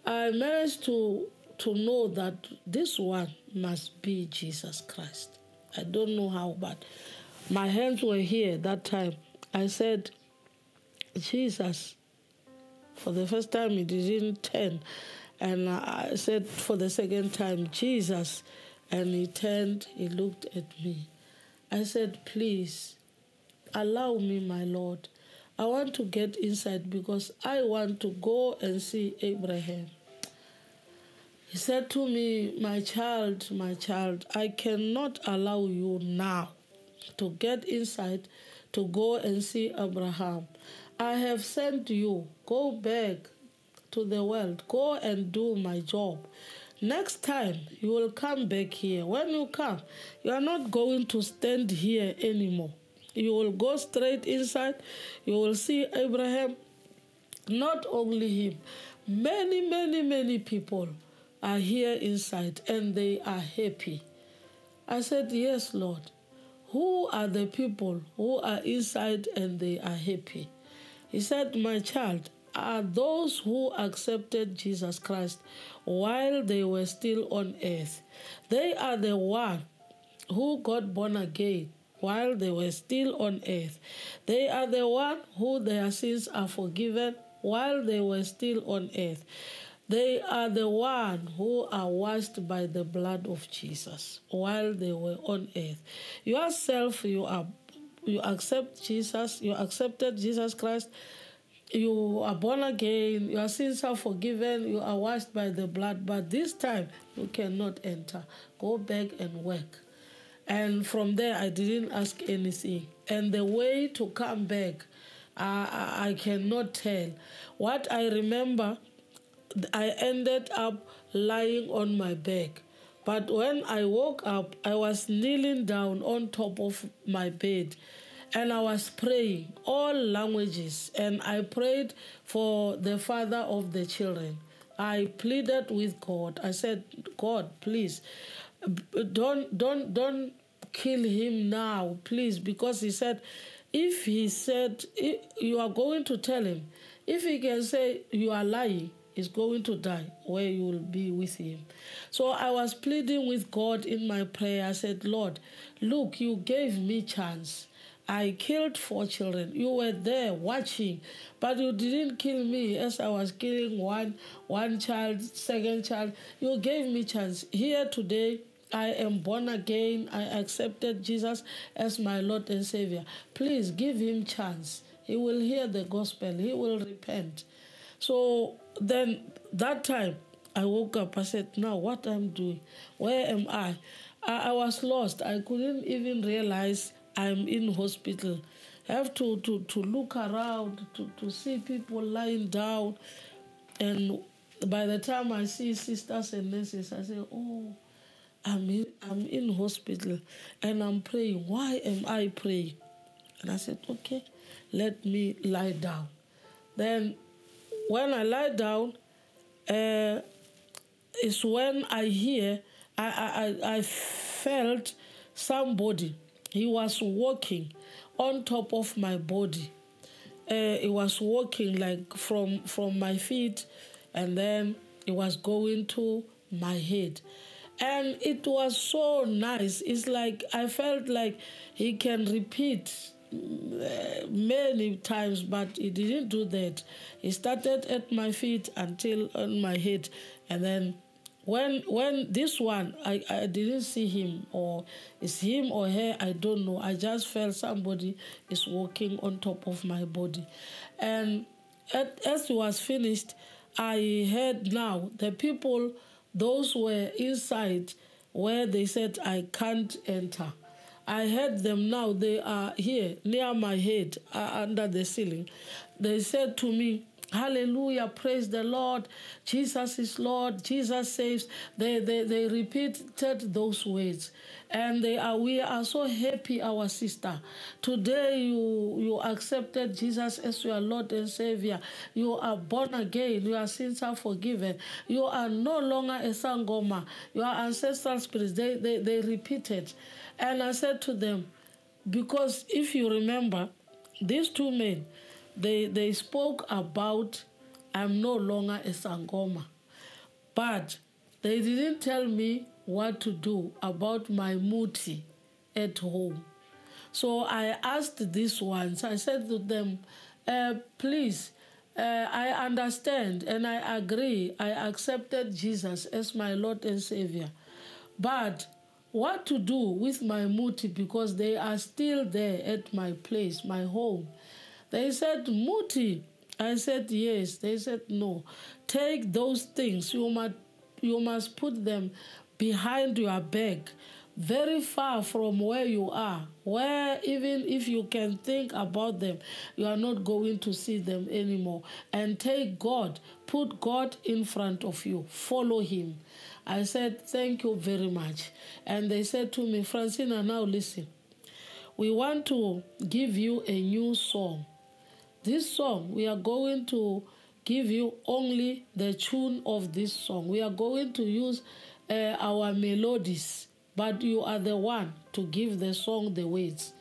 I managed to to know that this one must be Jesus Christ. I don't know how, but my hands were here that time. I said, Jesus, for the first time, he didn't turn. And I said for the second time, Jesus. And he turned, he looked at me. I said, Please, allow me, my Lord. I want to get inside because I want to go and see Abraham. He said to me, My child, my child, I cannot allow you now to get inside to go and see Abraham. I have sent you. Go back to the world. Go and do my job. Next time you will come back here. When you come, you are not going to stand here anymore. You will go straight inside. You will see Abraham. Not only him, many, many, many people are here inside and they are happy. I said, Yes, Lord. Who are the people who are inside and they are happy? He said, My child, are those who accepted Jesus Christ while they were still on earth. They are the one who got born again while they were still on earth. They are the one who their sins are forgiven while they were still on earth. They are the one who are washed by the blood of Jesus while they were on earth. Yourself, you are you accept Jesus, you accepted Jesus Christ, you are born again, your sins are forgiven, you are washed by the blood, but this time you cannot enter. Go back and work. And from there, I didn't ask anything. And the way to come back, I, I cannot tell. What I remember, I ended up lying on my back. But when I woke up, I was kneeling down on top of my bed and I was praying all languages and I prayed for the father of the children. I pleaded with God. I said, God, please don't don't don't kill him now, please, because he said, if he said, you are going to tell him, if he can say you are lying, he's going to die where you will be with him. So I was pleading with God in my prayer. I said, Lord, look, you gave me chance. I killed four children. You were there watching, but you didn't kill me as I was killing one one child, second child. You gave me chance. Here today, I am born again. I accepted Jesus as my Lord and Savior. Please give him chance. He will hear the gospel. He will repent. So then that time I woke up. I said, now what I'm doing? Where am I? I, I was lost. I couldn't even realize I'm in hospital. I have to, to, to look around to, to see people lying down. And by the time I see sisters and nurses, I say, oh, I'm in, I'm in hospital and I'm praying. Why am I praying? And I said, okay, let me lie down. Then when I lie down, uh, is when I hear, I, I, I felt somebody. He was walking on top of my body. Uh, he was walking like from from my feet, and then it was going to my head and it was so nice. It's like I felt like he can repeat Uh, many times, but he didn't do that. He started at my feet until on my head, and then when when this one I, I didn't see him or it's him or her I don't know. I just felt somebody is walking on top of my body, and at, as it was finished, I heard now the people those were inside where they said, I can't enter. I heard them now, they are here near my head, uh, under the ceiling. They said to me, Hallelujah, praise the Lord. Jesus is Lord, Jesus saves. They, they, they repeated those words. And they are, we are so happy, our sister. Today you, you accepted Jesus as your Lord and Savior. You are born again. Your sins are forgiven. You are no longer a Sangoma. Your ancestral spirits, they, they, they repeated. And I said to them, because if you remember, these two men, they, they spoke about I'm no longer a Sangoma. But they didn't tell me what to do about my muti at home. So I asked these ones, I said to them, uh, please, uh, I understand and I agree. I accepted Jesus as my Lord and Savior. But what to do with my muti because they are still there at my place, my home. They said, Muti. I said, yes. They said, no. Take those things. You must, you must put them behind your back, very far from where you are, where even if you can think about them, you are not going to see them anymore. And take God, put God in front of you, follow Him. I said, Thank you very much. And they said to me, Francina, now listen. We want to give you a new song. This song, we are going to give you only the tune of this song. We are going to use uh, our melodies, but you are the one to give the song the words.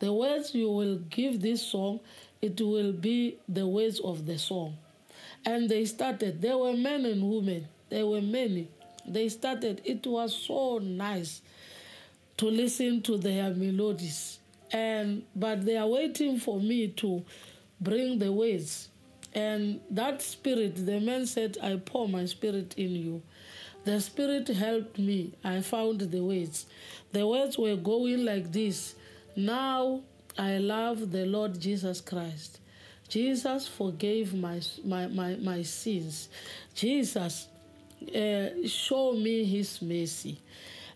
The words you will give this song, it will be the words of the song. And they started. There were men and women. There were many. They started. It was so nice to listen to their melodies. And but they are waiting for me to bring the words. And that spirit, the man said, I pour my spirit in you. The Spirit helped me. I found the words. The words were going like this Now I love the Lord Jesus Christ. Jesus forgave my, my, my, my sins. Jesus uh, show me his mercy.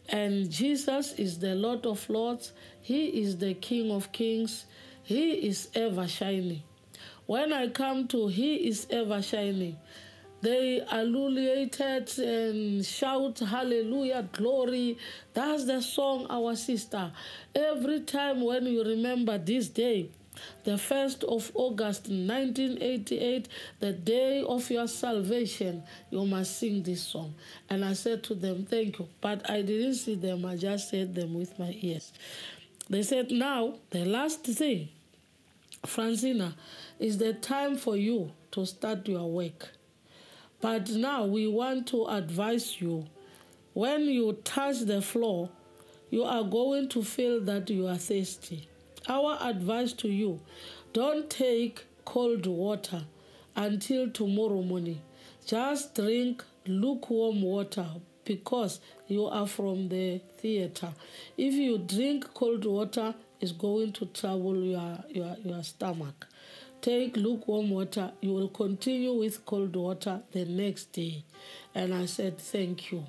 And Jesus is the Lord of Lords. He is the King of Kings. He is ever shining. When I come to He is ever shining, they ululated and shout hallelujah, glory. That's the song, our sister. Every time when you remember this day, the 1st of August 1988, the day of your salvation, you must sing this song. And I said to them, Thank you. But I didn't see them, I just said them with my ears. They said, Now, the last thing, Francina, is the time for you to start your work. But now we want to advise you when you touch the floor, you are going to feel that you are thirsty. Our advice to you don't take cold water until tomorrow morning. Just drink lukewarm water because you are from the theater. If you drink cold water, it's going to trouble your, your, your stomach. Take lukewarm water. You will continue with cold water the next day. And I said, Thank you.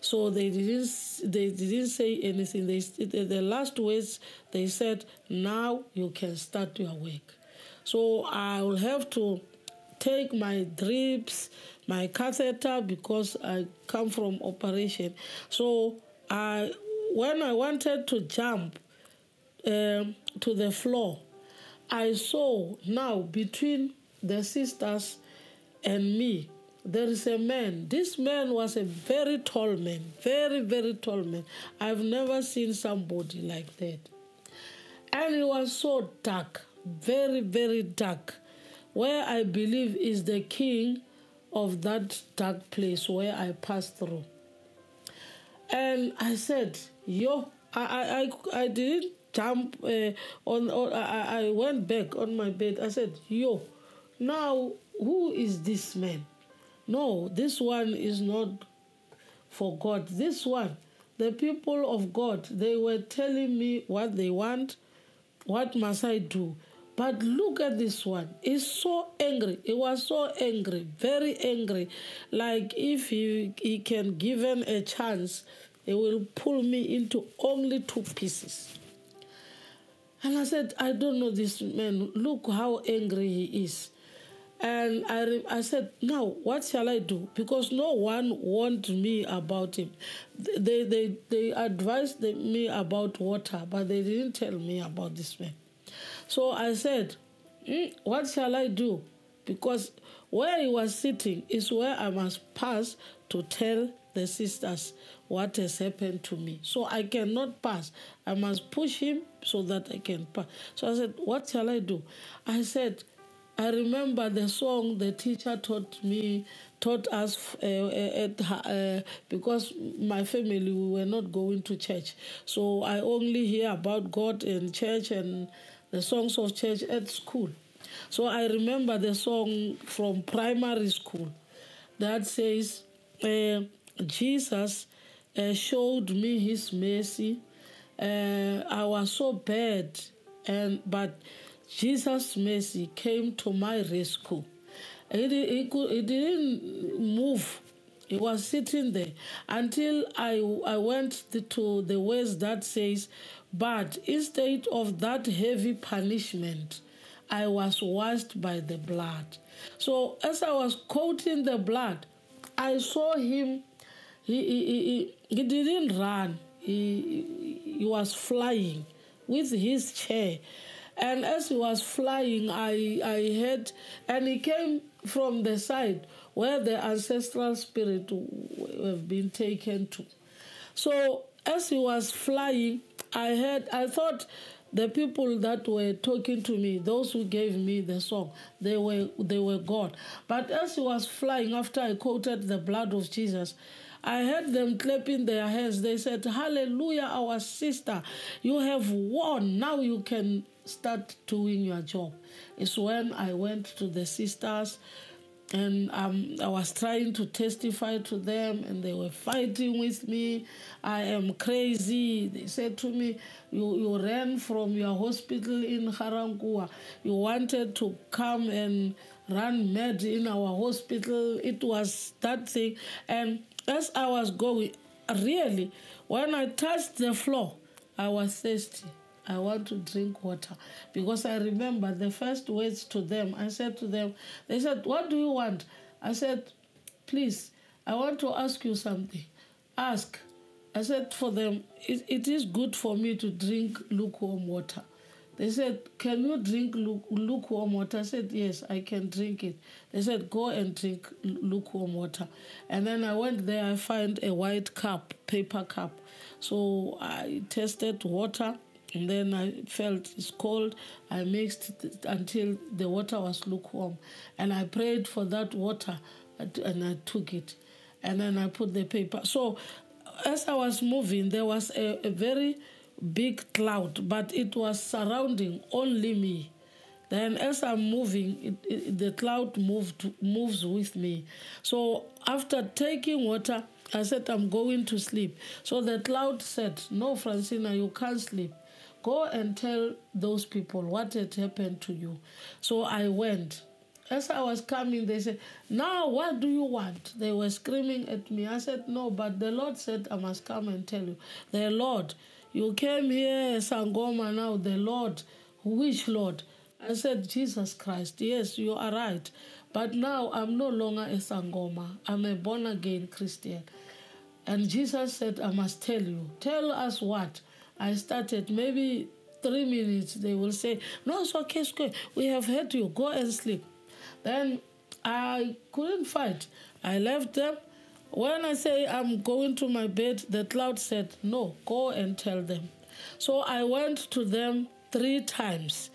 So they didn't they didn't say anything. They the last words they said, "Now you can start your work." So I will have to take my drips, my catheter because I come from operation. So I when I wanted to jump um, to the floor, I saw now between the sisters and me, there is a man. This man was a very tall man, very, very tall man. I've never seen somebody like that. And he was so dark, very, very dark, where I believe is the king of that dark place where I passed through. And I said, Yo, I, I, I didn't jump uh, on, on I, I went back on my bed. I said, Yo, now who is this man? No, this one is not for God. This one, the people of God, they were telling me what they want, what must I do. But look at this one. He's so angry. He was so angry, very angry. Like if he, he can give him a chance, he will pull me into only two pieces. And I said, I don't know this man. Look how angry he is. And I, I said, now what shall I do? Because no one warned me about him. They, they, they advised me about water, but they didn't tell me about this man. So I said, mm, what shall I do? Because where he was sitting is where I must pass to tell the sisters what has happened to me. So I cannot pass. I must push him so that I can pass. So I said, What shall I do? I said, I remember the song the teacher taught me, taught us uh, at, uh, because my family we were not going to church, so I only hear about God and church and the songs of church at school. So I remember the song from primary school that says, uh, "Jesus showed me His mercy. I was so bad, and but." Jesus' mercy came to my rescue. He, he, could, he didn't move. He was sitting there until I, I went to the words that says, But instead of that heavy punishment, I was washed by the blood. So as I was quoting the blood, I saw him. He, he, he, he didn't run, he, he was flying with his chair and as he was flying, I, I heard, and he came from the side where the ancestral spirit have been taken to. So as he was flying, I heard, I thought the people that were talking to me, those who gave me the song, they were they were God. But as he was flying, after I quoted the blood of Jesus, I heard them clapping their hands. They said, Hallelujah, our sister, you have won. Now you can start doing your job. It's when I went to the sisters and um, I was trying to testify to them, and they were fighting with me. I am crazy. They said to me, You, you ran from your hospital in Ga-Rankuwa. You wanted to come and run mad in our hospital. It was that thing. And as I was going, really, when I touched the floor, I was thirsty. I want to drink water. Because I remember the first words to them, I said to them, they said, What do you want? I said, Please, I want to ask you something. Ask. I said for them, it, it is good for me to drink lukewarm water. They said, Can you drink lukewarm water? I said, Yes, I can drink it. They said, Go and drink lukewarm water. And then I went there, I found a white cup, paper cup. So I tested water and then I felt it's cold. I mixed it until the water was lukewarm. And I prayed for that water and I took it. And then I put the paper. So as I was moving, there was a, a very big cloud, but it was surrounding only me. Then, as I'm moving, it, it, the cloud moved moves with me. So after taking water, I said I'm going to sleep. So the cloud said, "No, Francina, you can't sleep. Go and tell those people what had happened to you." So I went. As I was coming, they said, Now, what do you want? They were screaming at me. I said, No, but the Lord said, I must come and tell you. The Lord you came here, Sangoma, now the Lord. Which Lord? I said, Jesus Christ. Yes, you are right. But now I'm no longer a Sangoma. I'm a born again Christian. And Jesus said, I must tell you. Tell us what? I started maybe three minutes. They will say, No, it's okay, it's okay. We have heard you. Go and sleep. Then I couldn't fight. I left them. When I say I'm going to my bed, the cloud said, No, go and tell them. So I went to them three times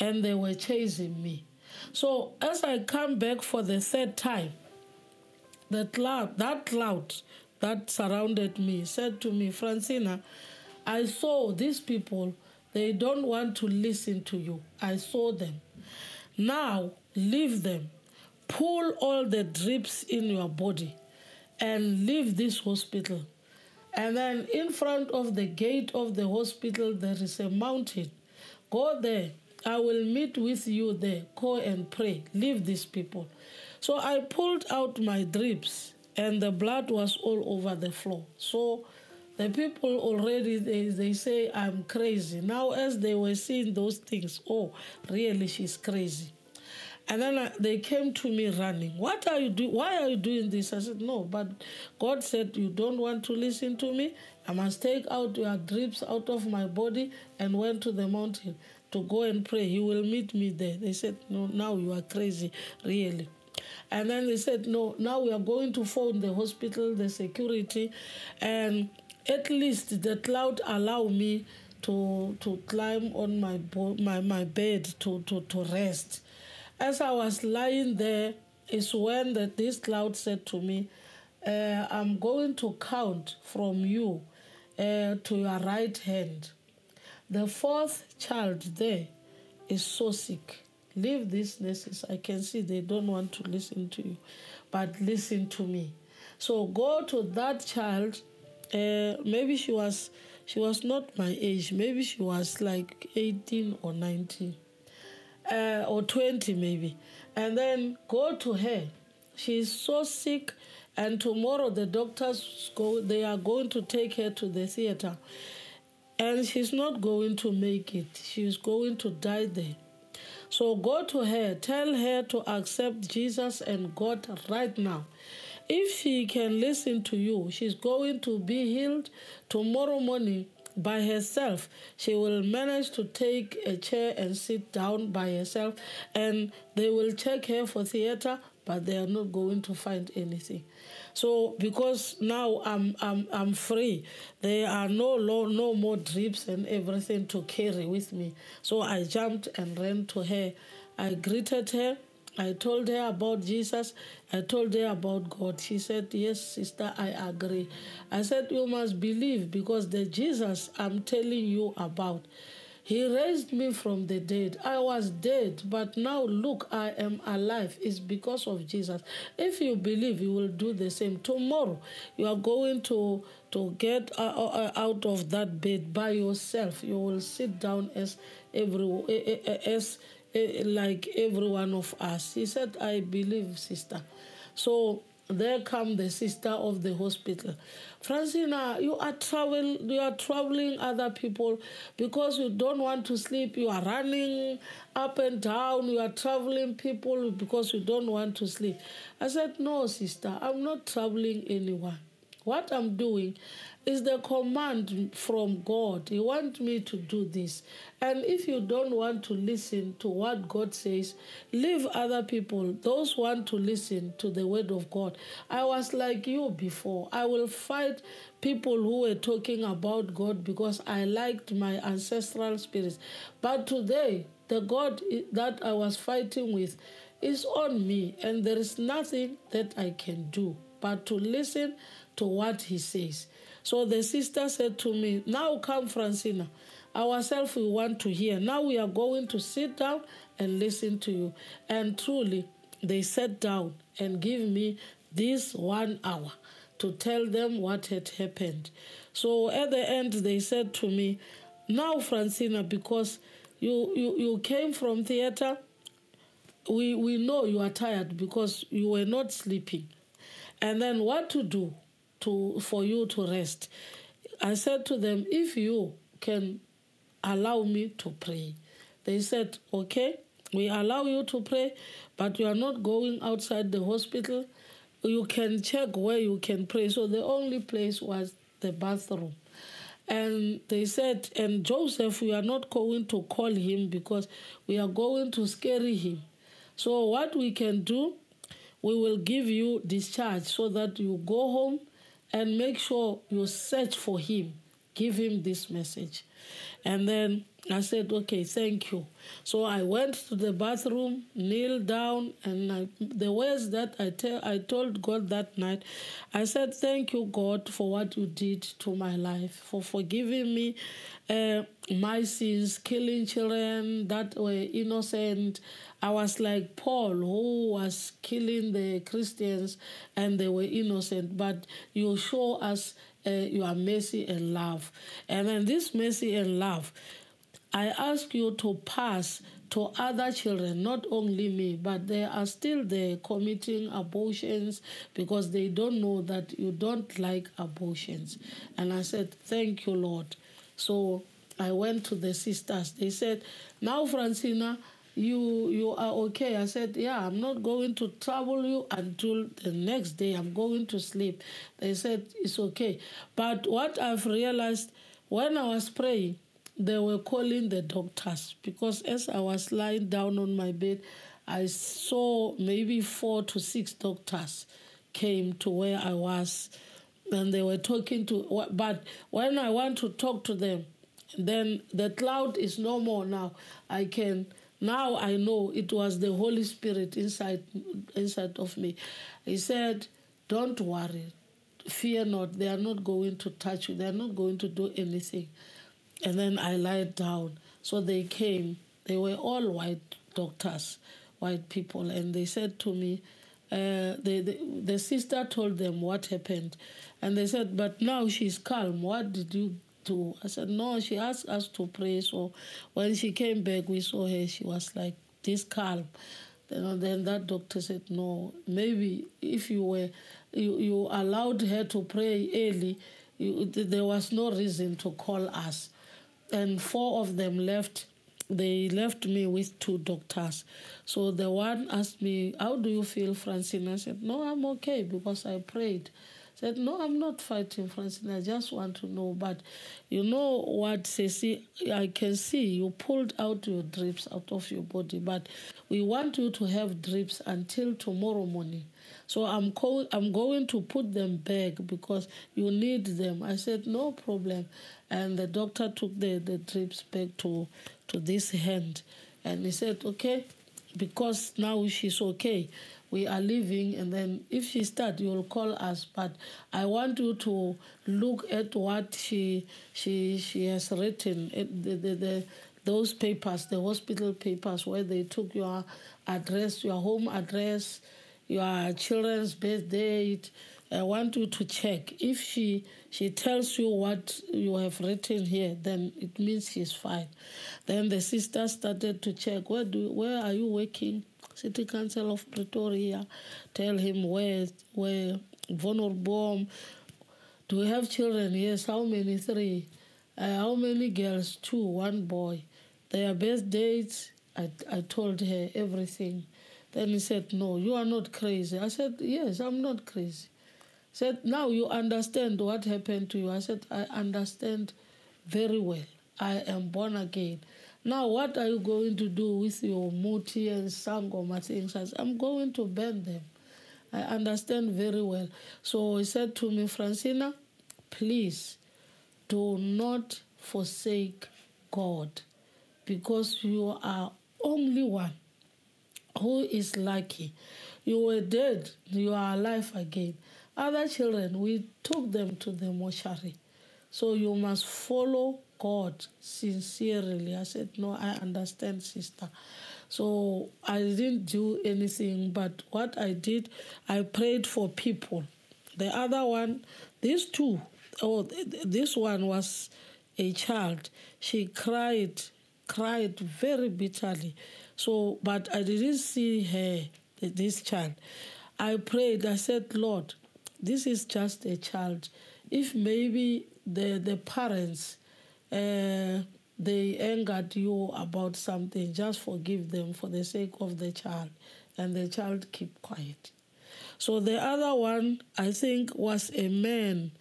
and they were chasing me. So as I come back for the third time, the cloud, that cloud that surrounded me said to me, Francina, I saw these people, they don't want to listen to you. I saw them. Now leave them. Pull all the drips in your body and leave this hospital. And then in front of the gate of the hospital, there is a mountain. Go there. I will meet with you there. Go and pray. Leave these people. So I pulled out my drips, and the blood was all over the floor. So the people already they, they say I'm crazy. Now as they were seeing those things, oh really she's crazy. And then I, they came to me running. What are you doing? Why are you doing this? I said, No, but God said, You don't want to listen to me. I must take out your drips out of my body and went to the mountain to go and pray. He will meet me there. They said, No, now you are crazy, really. And then they said, No, now we are going to phone the hospital, the security, and at least the cloud allow me to to climb on my my, my bed to, to, to rest. As I was lying there, is when the, this cloud said to me, uh, I'm going to count from you uh, to your right hand. The fourth child there is so sick. Leave these nurses. I can see they don't want to listen to you, but listen to me. So go to that child. Uh, maybe she was she was not my age. Maybe she was like 18 or 19 uh, or 20 maybe, and then go to her. She's so sick, and tomorrow the doctors go. They are going to take her to the theater, and she's not going to make it. She's going to die there. So go to her, tell her to accept Jesus and God right now. If she can listen to you, she's going to be healed tomorrow morning by herself. She will manage to take a chair and sit down by herself, and they will check her for theater. but they are not going to find anything. So because now I'm I'm I'm free, there are no no more drips and everything to carry with me. So I jumped and ran to her. I greeted her. I told her about Jesus. I told her about God. She said, Yes, sister, I agree. I said, You must believe because the Jesus I'm telling you about he raised me from the dead. I was dead, but now look, I am alive. It's because of Jesus. If you believe, you will do the same. Tomorrow, you are going to to get uh, uh, uh out of that bed by yourself. You will sit down as every as Eh, like every one of us. He said, "I believe, sister." So there come the sister of the hospital. Francina, you are travel you are troubling other people because you don't want to sleep. You are running up and down. You are troubling people because you don't want to sleep. I said, No, sister, I'm not troubling anyone. What I'm doing is the command from God. He wants me to do this. And if you don't want to listen to what God says, leave other people. Those want to listen to the word of God. I was like you before. I will fight people who were talking about God because I liked my ancestral spirits. But today, the God that I was fighting with is on me, and there is nothing that I can do but to listen to what He says. So the sister said to me, Now come, Francina. Ourselves we want to hear. Now we are going to sit down and listen to you. And truly, they sat down and give me this one hour to tell them what had happened. So at the end, they said to me, Now, Francina, because you, you, you came from theater, we, we know you are tired because you were not sleeping. And then what to do? To for you to rest. I said to them, if you can allow me to pray. They said, okay, we allow you to pray, but you are not going outside the hospital. You can check where you can pray. So the only place was the bathroom. And they said, and Joseph, we are not going to call him because we are going to scare him. So what we can do, we will give you discharge so that you go home and make sure you search for him. Give him this message. And then I said, okay, thank you. So I went to the bathroom, kneel down, and I, the words that I tell, I told God that night, I said, thank you, God, for what you did to my life, for forgiving me uh, my sins, killing children that were innocent. I was like Paul, who was killing the Christians and they were innocent, but you show us uh, your mercy and love. And then this mercy and love, I ask you to pass to other children, not only me, but they are still there committing abortions because they don't know that you don't like abortions. And I said, Thank you, Lord. So I went to the sisters. They said, Now, Francina, you you are okay. I said, Yeah, I'm not going to trouble you until the next day. I'm going to sleep. They said, It's okay. But what I've realized when I was praying, they were calling the doctors because as I was lying down on my bed, I saw maybe four to six doctors came to where I was and they were talking to but when I want to talk to them then the cloud is no more now I can now I know it was the Holy Spirit inside inside of me. He said, Don't worry, fear not, they are not going to touch you, they are not going to do anything. And then I lied down. So they came, they were all white doctors, white people, and they said to me, uh, the, the, the sister told them what happened. And they said, But now she's calm. What did you to. I said, no, she asked us to pray. So when she came back, we saw her, she was like this calm. Then, then that doctor said, no, maybe if you were, you, you allowed her to pray early, you, there was no reason to call us. And four of them left they left me with two doctors. So the one asked me, How do you feel, Francine? I said, No, I'm okay because I prayed. Said, No, I'm not fighting, Francine. I just want to know. But you know what, Ceci? I can see you pulled out your drips out of your body, but we want you to have drips until tomorrow morning. So I'm, co- I'm going to put them back because you need them. I said, No problem. And the doctor took the, the drips back to, to this hand. And he said, Okay, because now she's okay we are leaving and then if she start you'll call us. But i want you to look at what she she she has written. The, the, the, those papers the hospital papers where they took your address your home address your children's birth date I want you to check. If she she tells you what you have written here, then it means she's fine. Then the sister started to check. Where do where are you working? City Council of Pretoria, tell him where, where vulnerable. Do we have children? Yes. How many? Three. Uh, how many girls? Two. One boy. Their best dates. I, I told her everything. Then he said, No, you are not crazy. I said, Yes, I'm not crazy. Said, Now you understand what happened to you. I said, I understand very well. I am born again. Now, what are you going to do with your muti and sangoma things? I said, I'm going to burn them. I understand very well. So he said to me, Francina, please do not forsake God because you are only one who is lucky. You were dead, you are alive again. Other children, we took them to the mortuary. So you must follow God sincerely. I said, No, I understand, sister. So I didn't do anything, but what I did, I prayed for people. The other one, these two, oh, this one was a child. She cried, cried very bitterly. So, but I didn't see her, this child. I prayed, I said, Lord, this is just a child. If maybe the, the parents uh, they angered you about something, just forgive them for the sake of the child, and the child keep quiet. So the other one, I think, was a man,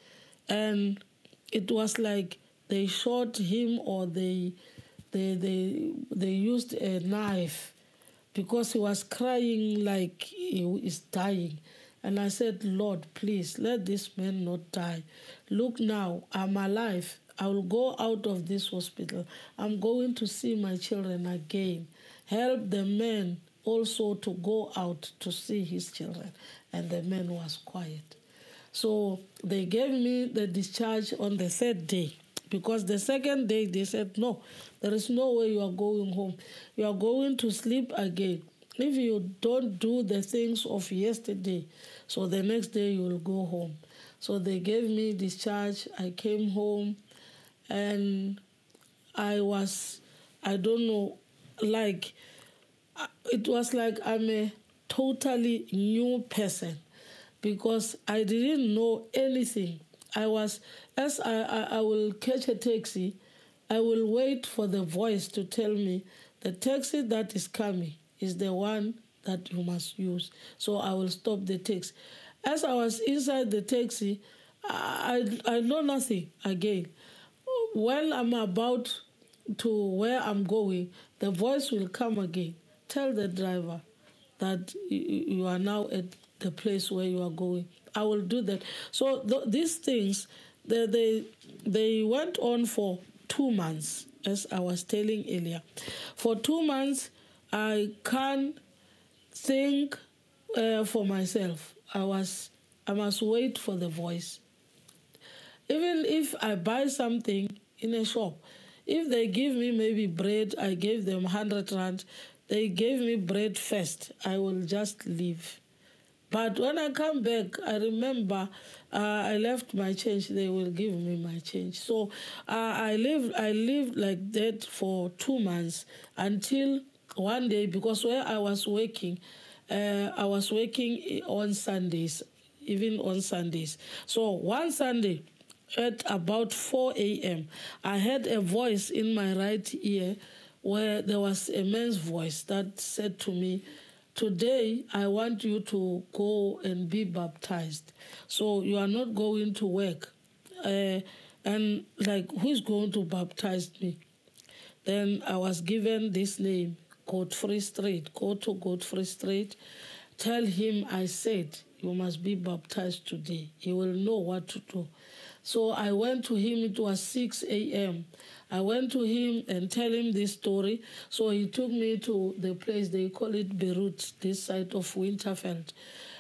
and it was like they shot him or they they they they used a knife because he was crying like he is dying. And I said, Lord, please let this man not die. Look now, I'm alive. I will go out of this hospital. I'm going to see my children again. Help the man also to go out to see his children. And the man was quiet. So they gave me the discharge on the third day because the second day they said, No, there is no way you are going home. You are going to sleep again. If you don't do the things of yesterday, so the next day you will go home. So they gave me discharge. I came home and I was, I don't know, like, uh, it was like I'm a totally new person because I didn't know anything. I was, as I, I, I will catch a taxi, I will wait for the voice to tell me the taxi that is coming is the one that you must use. So I will stop the taxi. As I was inside the taxi, I, I, know nothing again when I'm about to where I'm going, the voice will come again. Tell the driver that you are now at the place where you are going. I will do that. So th- these things, they, they, they went on for two months, as I was telling earlier. For two months, I can't think uh, for myself. I was I must wait for the voice. Even if I buy something in a shop, if they give me maybe bread, I gave them 100 rand, they gave me bread first, I will just leave. But when I come back, I remember uh, I left my change. They will give me my change. So uh, I lived. I lived like that for two months until one day, because where I was working, uh, I was working on Sundays, even on Sundays. So one Sunday, at about 4 a.m., I heard a voice in my right ear where there was a man's voice that said to me, today I want you to go and be baptized. So you are not going to work. Uh, and like, who's going to baptize me? Then I was given this name, Godfrey Street. Go to Godfrey Street. Tell him I said, you must be baptized today. He will know what to do. So I went to him, it was 6 a.m. I went to him and tell him this story. So he took me to the place, they call it Beirut, this side of Winterveld.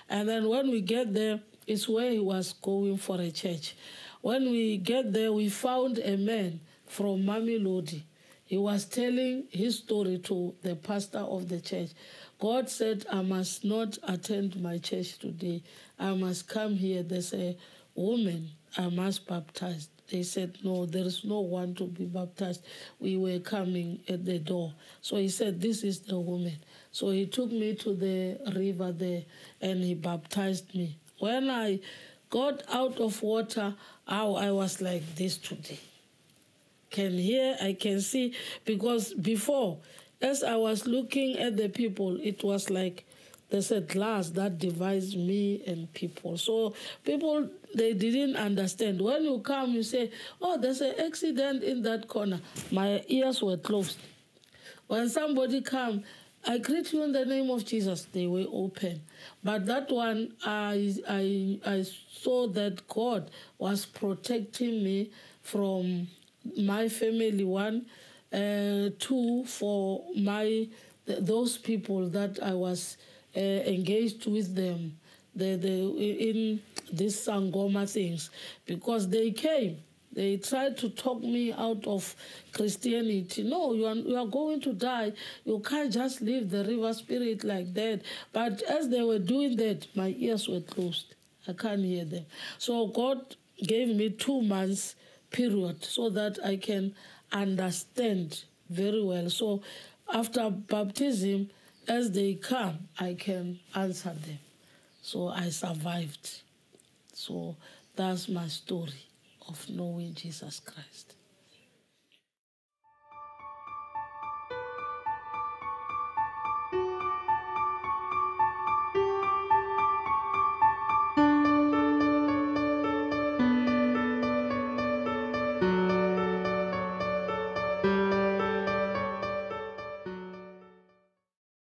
And then when we get there, it's where he was going for a church. When we get there, we found a man from Mamelodi. He was telling his story to the pastor of the church. God said, I must not attend my church today. I must come here. There's a woman I must baptize. They said, No, there is no one to be baptized. We were coming at the door. So he said, This is the woman. So he took me to the river there and he baptized me. When I got out of water, oh, I was like this today. I can hear, I can see, because before, as I was looking at the people, it was like there's a glass that divides me and people. So people they didn't understand. When you come, you say, "Oh, there's an accident in that corner." My ears were closed. When somebody come, I greet you in the name of Jesus. They were open. But that one, I I I saw that God was protecting me from my family. One, uh, two for my those people that I was uh, engaged with them the, the, in these Sangoma things because they came. They tried to talk me out of Christianity. No, you are, you are going to die. You can't just leave the river spirit like that. But as they were doing that, my ears were closed. I can't hear them. So God gave me two months period so that I can understand very well. So after baptism, as they come, I can answer them. So I survived. So that's my story of knowing Jesus Christ.